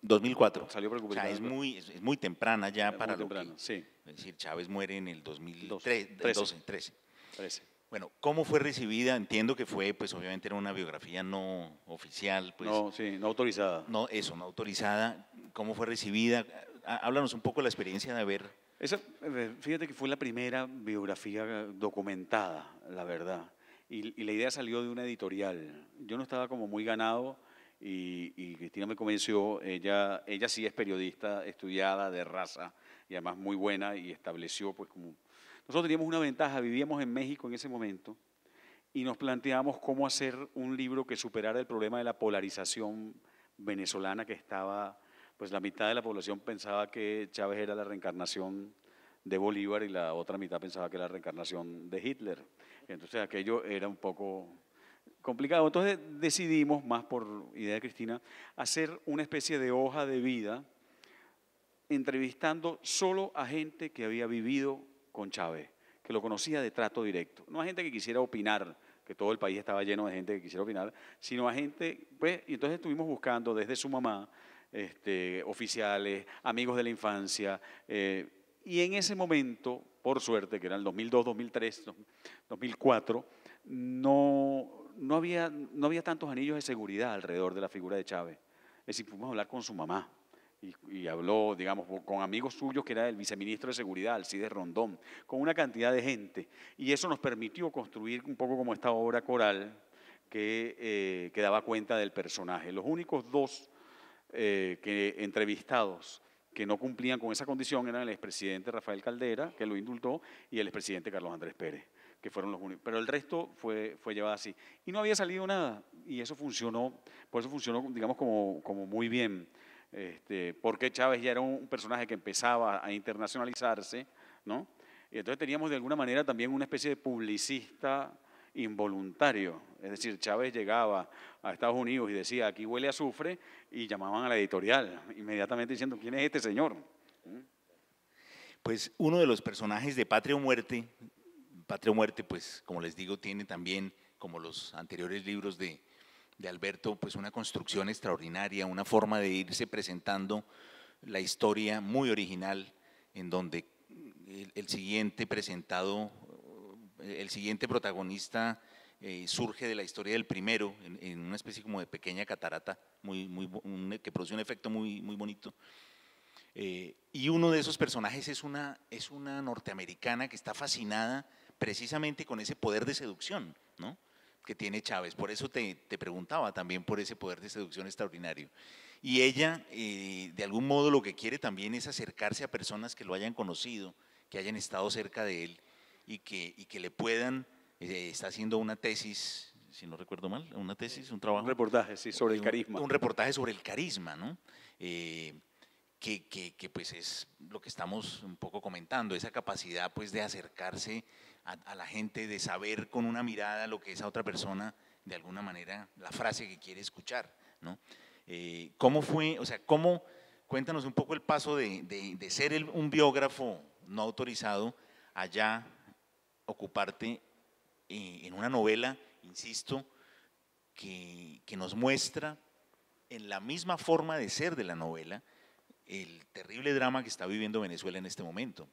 2004. Salió O sea, es muy, es, muy temprana ya para lo que, sí. Es decir, Chávez muere en el 2013. 13. Bueno, ¿cómo fue recibida? Entiendo que fue, pues obviamente era una biografía no oficial. Pues, no, sí, no autorizada. No, eso, no autorizada. ¿Cómo fue recibida? Háblanos un poco de la experiencia de haber... Esa, eh, fíjate que fue la primera biografía documentada, la verdad. Y, y la idea salió de una editorial. Yo no estaba como muy ganado y, Cristina me convenció, ella, ella sí es periodista estudiada de raza y además muy buena y estableció pues como... Nosotros teníamos una ventaja, vivíamos en México en ese momento y nos planteamos cómo hacer un libro que superara el problema de la polarización venezolana que estaba, pues la mitad de la población pensaba que Chávez era la reencarnación de Bolívar y la otra mitad pensaba que era la reencarnación de Hitler. Entonces aquello era un poco complicado. Entonces decidimos, más por idea de Cristina, hacer una especie de hoja de vida entrevistando solo a gente que había vivido con Chávez, que lo conocía de trato directo. No a gente que quisiera opinar, que todo el país estaba lleno de gente que quisiera opinar, sino a gente, pues, y entonces estuvimos buscando desde su mamá, este, oficiales, amigos de la infancia, eh, y en ese momento, por suerte, que era el 2002, 2003, 2004, no, no había, no había tantos anillos de seguridad alrededor de la figura de Chávez. Es decir, fuimos a hablar con su mamá y, habló, digamos, con amigos suyos que era el viceministro de Seguridad, Alcides Rondón, con una cantidad de gente. Y eso nos permitió construir un poco como esta obra coral que, eh, que daba cuenta del personaje. Los únicos dos eh, que, entrevistados que no cumplían con esa condición eran el expresidente Rafael Caldera, que lo indultó, y el expresidente Carlos Andrés Pérez, que fueron los únicos. Pero el resto fue, fue llevado así. Y no había salido nada, y eso funcionó, por eso funcionó, digamos, como, como muy bien. Este, porque Chávez ya era un personaje que empezaba a internacionalizarse, ¿no? Y entonces teníamos de alguna manera también una especie de publicista involuntario. Es decir, Chávez llegaba a Estados Unidos y decía, aquí huele azufre, y llamaban a la editorial, inmediatamente diciendo, ¿quién es este señor? Pues uno de los personajes de Patria o Muerte, Patria o Muerte, pues como les digo, tiene también, como los anteriores libros de, de Alberto, pues una construcción extraordinaria, una forma de irse presentando la historia muy original, en donde el, siguiente presentado, el siguiente protagonista eh, surge de la historia del primero, en, una especie como de pequeña catarata, que produce un efecto muy, muy bonito. Eh, y uno de esos personajes es una, es una norteamericana que está fascinada precisamente con ese poder de seducción, ¿no? que tiene Chávez. Por eso te, te, preguntaba también por ese poder de seducción extraordinario. Y ella, eh, de algún modo, lo que quiere también es acercarse a personas que lo hayan conocido, que hayan estado cerca de él y que, y que le puedan, eh, está haciendo una tesis, si no recuerdo mal, una tesis, un trabajo. Un reportaje, sí, sobre el carisma. Un, reportaje sobre el carisma, ¿no? Eh, que, que, que, pues es lo que estamos un poco comentando, esa capacidad pues de acercarse a, la gente, de saber con una mirada lo que esa otra persona, de alguna manera, la frase que quiere escuchar, ¿no? Eh, ¿Cómo fue, o sea, cómo, cuéntanos un poco el paso de, de, de ser un biógrafo no autorizado allá ocuparte eh, en una novela, insisto, que, nos muestra en la misma forma de ser de la novela el terrible drama que está viviendo Venezuela en este momento.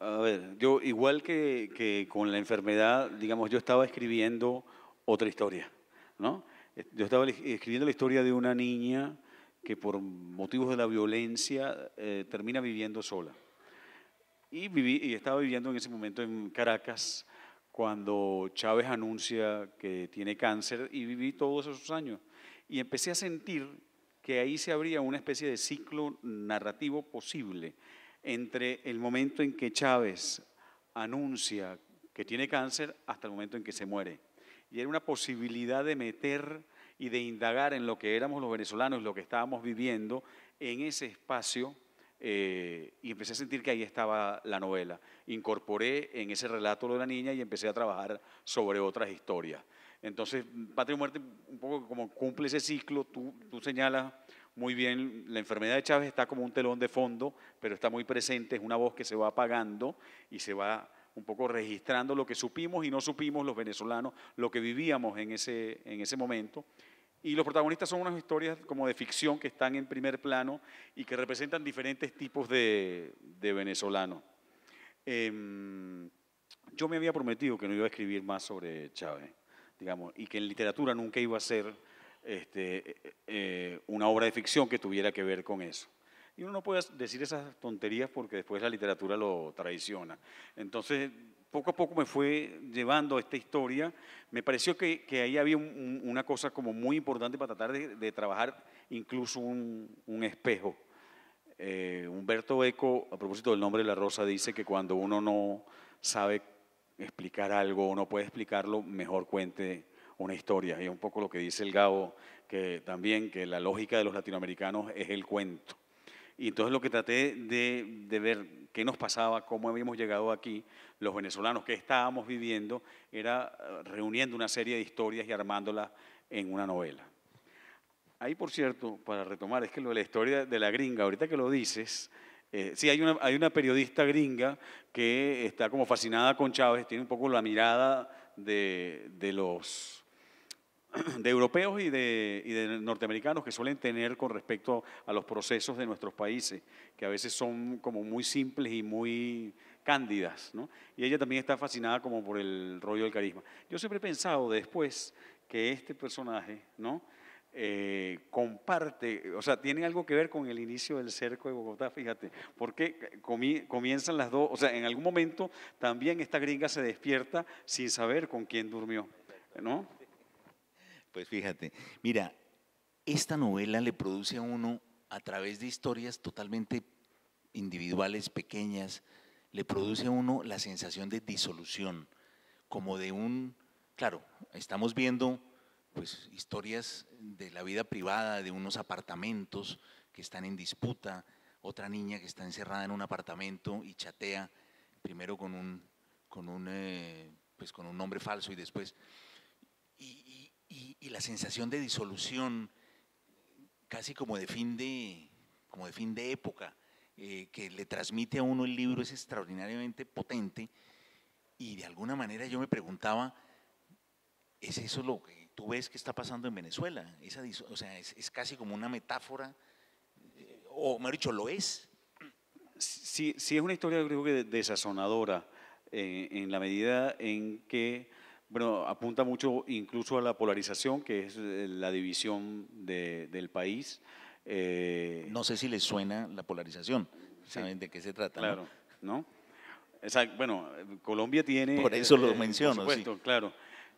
A, ver, yo igual que, que, con la enfermedad, digamos, yo estaba escribiendo otra historia, ¿no? Yo estaba escribiendo la historia de una niña que por motivos de la violencia eh, termina viviendo sola. Y, estaba viviendo en ese momento en Caracas cuando Chávez anuncia que tiene cáncer y viví todos esos años. Y empecé a sentir que ahí se abría una especie de ciclo narrativo posible entre el momento en que Chávez anuncia que tiene cáncer hasta el momento en que se muere. Y era una posibilidad de meter y de indagar en lo que éramos los venezolanos, lo que estábamos viviendo en ese espacio eh, y empecé a sentir que ahí estaba la novela. Incorporé en ese relato lo de la niña y empecé a trabajar sobre otras historias. Entonces, Patria y Muerte, un poco como cumple ese ciclo, tú, tú señalas muy bien, la enfermedad de Chávez está como un telón de fondo, pero está muy presente, es una voz que se va apagando y se va un poco registrando lo que supimos y no supimos los venezolanos, lo que vivíamos en ese, en ese momento. Y los protagonistas son unas historias como de ficción que están en primer plano y que representan diferentes tipos de, de venezolanos. Em, yo me había prometido que no iba a escribir más sobre Chávez, digamos, y que en literatura nunca iba a ser este, eh, una obra de ficción que tuviera que ver con eso. Y uno no puede decir esas tonterías porque después la literatura lo traiciona. Entonces, poco a poco me fue llevando esta historia. Me pareció que, ahí había una cosa como muy importante para tratar de, trabajar incluso un, un espejo. Eh, Humberto Eco, a propósito del nombre de la rosa, dice que cuando uno no sabe explicar algo o no puede explicarlo, mejor cuente una historia. Y es un poco lo que dice el Gabo, que también que la lógica de los latinoamericanos es el cuento. Y entonces lo que traté de, de, ver qué nos pasaba, cómo habíamos llegado aquí, los venezolanos, qué estábamos viviendo, era eh, reuniendo una serie de historias y armándolas en una novela. Ahí, por cierto, para retomar, es que lo de la historia de la gringa, ahorita que lo dices, eh, sí, hay una, hay una periodista gringa que está como fascinada con Chávez, tiene un poco la mirada de, de los de europeos y de, y de, norteamericanos que suelen tener con respecto a los procesos de nuestros países, que a veces son como muy simples y muy cándidas, ¿no? Y ella también está fascinada como por el rollo del carisma. Yo siempre he pensado después que este personaje, ¿no? Eh, comparte, o sea, tiene algo que ver con el inicio del cerco de Bogotá, fíjate, porque comienzan las dos, o sea, en algún momento también esta gringa se despierta sin saber con quién durmió, ¿no? Pues fíjate, mira, esta novela le produce a uno a través de historias totalmente individuales, pequeñas, le produce a uno la sensación de disolución, como de un, claro, estamos viendo pues historias de la vida privada, de unos apartamentos que están en disputa, otra niña que está encerrada en un apartamento y chatea, primero con un, con un, eh, pues con un nombre falso y después, y, y, la sensación de disolución, casi como de fin de, como de, fin de época, eh, que le transmite a uno el libro es extraordinariamente potente y de alguna manera yo me preguntaba, ¿es eso lo que tú ves que está pasando en Venezuela? Esa, o sea, es, es casi como una metáfora o mejor dicho, lo es. Sí, sí es una historia creo que desazonadora eh, en la medida en que bueno, apunta mucho incluso a la polarización, que es eh, la división del país. Eh, no sé si les suena la polarización, ¿saben de qué se trata? Claro, ¿no? bueno, Colombia tiene... Por eso lo menciono. Por supuesto, claro.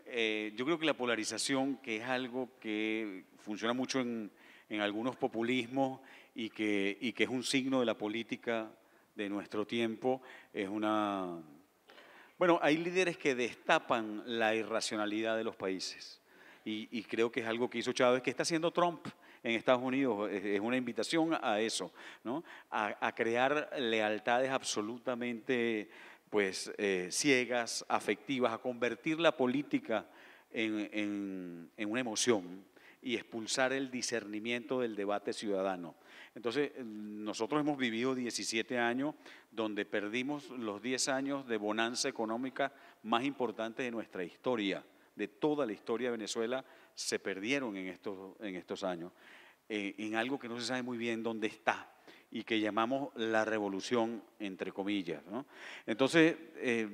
yo creo que la polarización, que es algo que funciona mucho en, en algunos populismos y que, y que es un signo de la política de nuestro tiempo, es una... Bueno, hay líderes que destapan la irracionalidad de los países y, creo que es algo que hizo Chávez, que está haciendo Trump en Estados Unidos, es una invitación a eso, ¿no? a, crear lealtades absolutamente pues, eh, ciegas, afectivas, a convertir la política en, una emoción y expulsar el discernimiento del debate ciudadano. Entonces, nosotros hemos vivido 17 años donde perdimos los 10 años de bonanza económica más importantes de nuestra historia, de toda la historia de Venezuela, se perdieron en estos, en estos años, eh, en algo que no se sabe muy bien dónde está y que llamamos la revolución, entre comillas. Entonces, eh,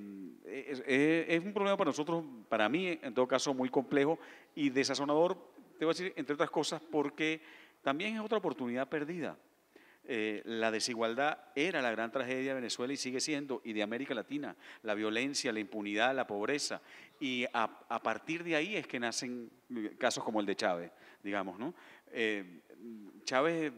es, un problema para nosotros, para mí, en todo caso, muy complejo y desazonador, te voy a decir, entre otras cosas, porque también es otra oportunidad perdida. Eh, la desigualdad era la gran tragedia de Venezuela y sigue siendo, y de América Latina, la violencia, la impunidad, la pobreza. Y a, partir de ahí es que nacen casos como el de Chávez, digamos, ¿no? Eh, Chávez,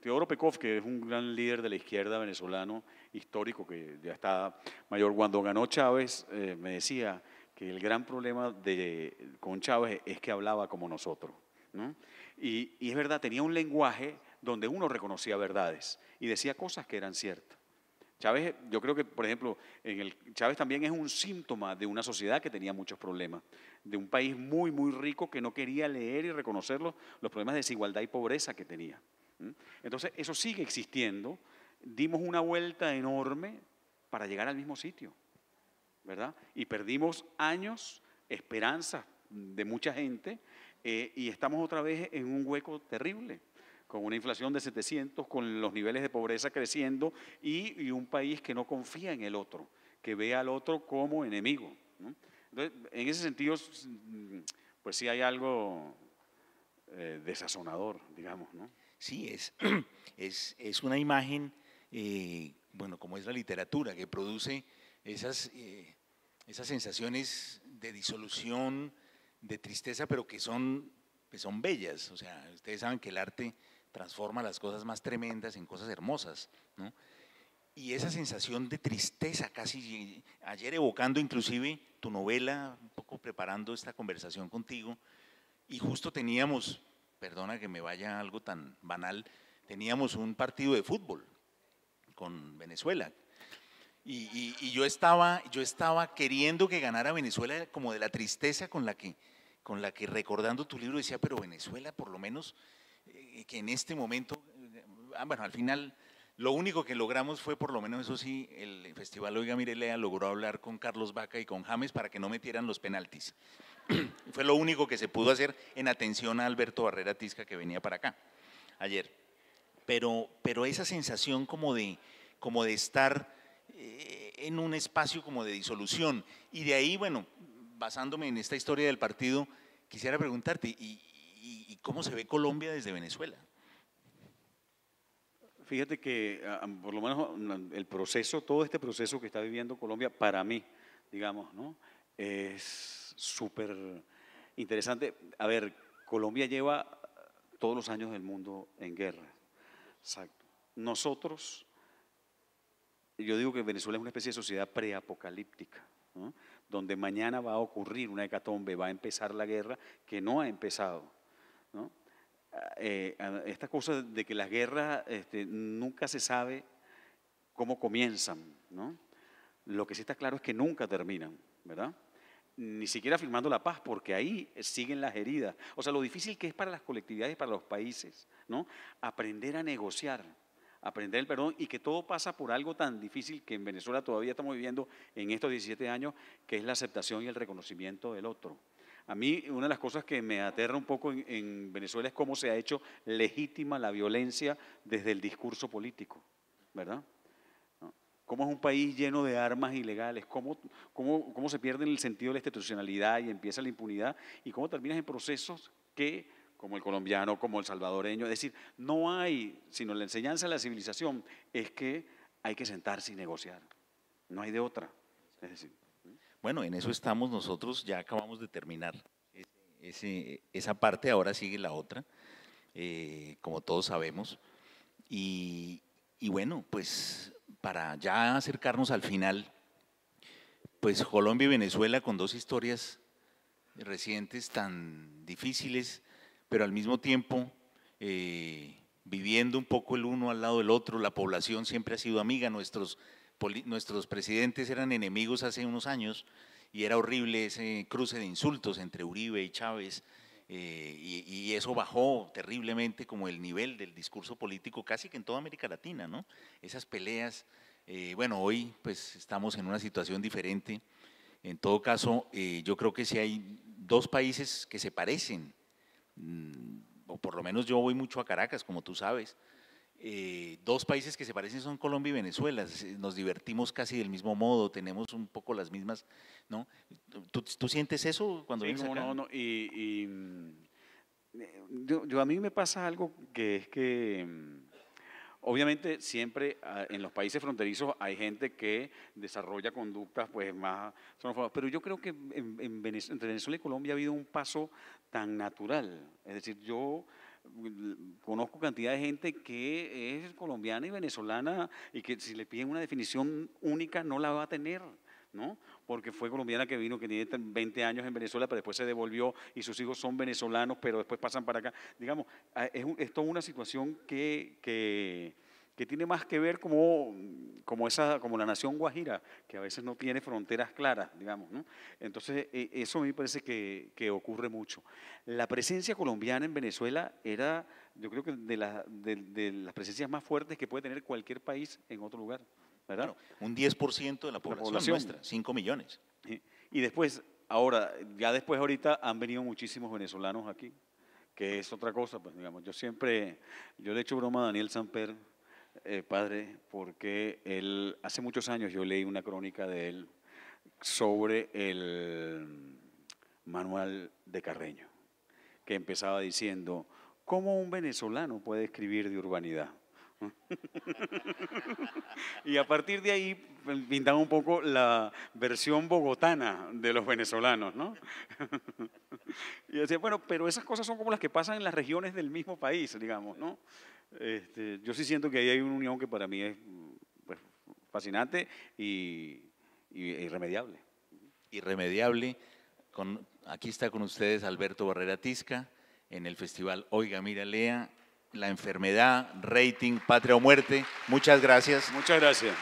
Teodoro Pekov, que es un gran líder de la izquierda venezolano, histórico, que ya está mayor, cuando ganó Chávez, eh, me decía que el gran problema de, con Chávez es que hablaba como nosotros. Y, es verdad, tenía un lenguaje donde uno reconocía verdades y decía cosas que eran ciertas. Chávez, yo creo que, por ejemplo, Chávez también es un síntoma de una sociedad que tenía muchos problemas, de un país muy, muy rico que no quería leer y reconocer los, problemas de desigualdad y pobreza que tenía. Entonces, eso sigue existiendo. Dimos una vuelta enorme para llegar al mismo sitio, ¿verdad? Y perdimos años, esperanzas de mucha gente, eh, y estamos otra vez en un hueco terrible, con una inflación de 700, con los niveles de pobreza creciendo y, un país que no confía en el otro, que ve al otro como enemigo. Entonces, en ese sentido, pues sí hay algo eh, desazonador, digamos. ¿no? Sí, es, es, es una imagen, eh, bueno, como es la literatura, que produce esas, esas sensaciones de disolución, de tristeza, pero que son, que son bellas. O sea, ustedes saben que el arte transforma las cosas más tremendas en cosas hermosas, ¿no? Y esa sensación de tristeza, casi ayer evocando inclusive tu novela, un poco preparando esta conversación contigo, y justo teníamos, perdona que me vaya algo tan banal, teníamos un partido de fútbol con Venezuela. Y, yo, estaba, yo estaba queriendo que ganara Venezuela como de la tristeza con la que con la que recordando tu libro decía, pero Venezuela por lo menos, eh, que en este momento, eh, ah, bueno, al final lo único que logramos fue por lo menos eso sí, el Festival Oiga Mirelea logró hablar con Carlos Vaca y con James para que no metieran los penaltis. fue lo único que se pudo hacer en atención a Alberto Barrera Tisca que venía para acá ayer. Pero, pero esa sensación como de, como de estar en un espacio como de disolución. Y de ahí, bueno, basándome en esta historia del partido, quisiera preguntarte, ¿y, cómo se ve Colombia desde Venezuela? Fíjate que ah, por lo menos el proceso, todo este proceso que está viviendo Colombia, para mí, digamos, ¿no? es súper interesante. A ver, Colombia lleva todos los años del mundo en guerra. Exacto. Nosotros, yo digo que Venezuela es una especie de sociedad preapocalíptica, donde mañana va a ocurrir una hecatombe, va a empezar la guerra que no ha empezado. Eh, esta cosa de que las guerras este, nunca se sabe cómo comienzan, ¿no? Lo que sí está claro es que nunca terminan. Ni siquiera firmando la paz, porque ahí siguen las heridas. O sea, lo difícil que es para las colectividades, para los países, ¿no? Aprender a negociar, aprender el perdón y que todo pasa por algo tan difícil que en Venezuela todavía estamos viviendo en estos 17 años, que es la aceptación y el reconocimiento del otro. A mí una de las cosas que me aterra un poco en, en Venezuela es cómo se ha hecho legítima la violencia desde el discurso político, ¿verdad? cómo es un país lleno de armas ilegales, cómo, cómo, cómo se pierde el sentido de la institucionalidad y empieza la impunidad, y cómo terminas en procesos que, como el colombiano, como el salvadoreño, es decir, no hay, sino la enseñanza de la civilización es que hay que sentarse y negociar, no hay de otra. Es decir, bueno, en eso estamos nosotros, ya acabamos de terminar esa parte, ahora sigue la otra, eh, como todos sabemos, y, y bueno, pues para ya acercarnos al final, pues Colombia y Venezuela con dos historias recientes tan difíciles, pero al mismo tiempo eh, viviendo un poco el uno al lado del otro, la población siempre ha sido amiga, nuestros, presidentes eran enemigos hace unos años y era horrible ese cruce de insultos entre Uribe y Chávez. Eh, y, eso bajó terriblemente como el nivel del discurso político casi que en toda América Latina, ¿no? Esas peleas eh, bueno, hoy pues estamos en una situación diferente. En todo caso, eh, yo creo que si hay dos países que se parecen, o por lo menos yo voy mucho a Caracas, como tú sabes, eh, dos países que se parecen son Colombia y Venezuela. Nos divertimos casi del mismo modo, tenemos un poco las mismas, ¿no? ¿Tú, sientes eso cuando sí, No, no, y, mm, yo, a mí me pasa algo que es que mm, Obviamente siempre ah, en los países fronterizos hay gente que desarrolla conductas pues más... Pero yo creo que en, Venezuela, entre Venezuela y Colombia ha habido un paso tan natural. Es decir, yo mm, conozco cantidad de gente que es colombiana y venezolana y que si le piden una definición única no la va a tener. ¿no? Porque fue colombiana que vino, que tiene 20 años en Venezuela, pero después se devolvió y sus hijos son venezolanos, pero después pasan para acá. Digamos, ah, es, es toda una situación que, que, tiene más que ver como, como, esa, como la nación guajira, que a veces no tiene fronteras claras, digamos, ¿no? Entonces, e, eso a mí me parece que, que ocurre mucho. La presencia colombiana en Venezuela era, yo creo que de, la, de las presencias más fuertes que puede tener cualquier país en otro lugar. ¿Verdad? un 10% de la población, nuestra, 5 millones. Y después, ahora, ya después ahorita han venido muchísimos venezolanos aquí, que es otra cosa, pues digamos, yo siempre, yo le he hecho broma a Daniel Samper, eh, padre, porque él, hace muchos años yo leí una crónica de él sobre el manual de Carreño, que empezaba diciendo, ¿cómo un venezolano puede escribir de urbanidad? y a partir de ahí pues, pintaba un poco la versión bogotana de los venezolanos, ¿no? y decía, bueno, pero esas cosas son como las que pasan en las regiones del mismo país, digamos, ¿no? Este, yo sí siento que ahí hay una unión que para mí es pues, fascinante y, irremediable. Irremediable. Aquí está con ustedes Alberto Barrera Tisca en el festival Oiga, mira, lea la enfermedad, rating, patria o muerte. Muchas gracias. Muchas gracias.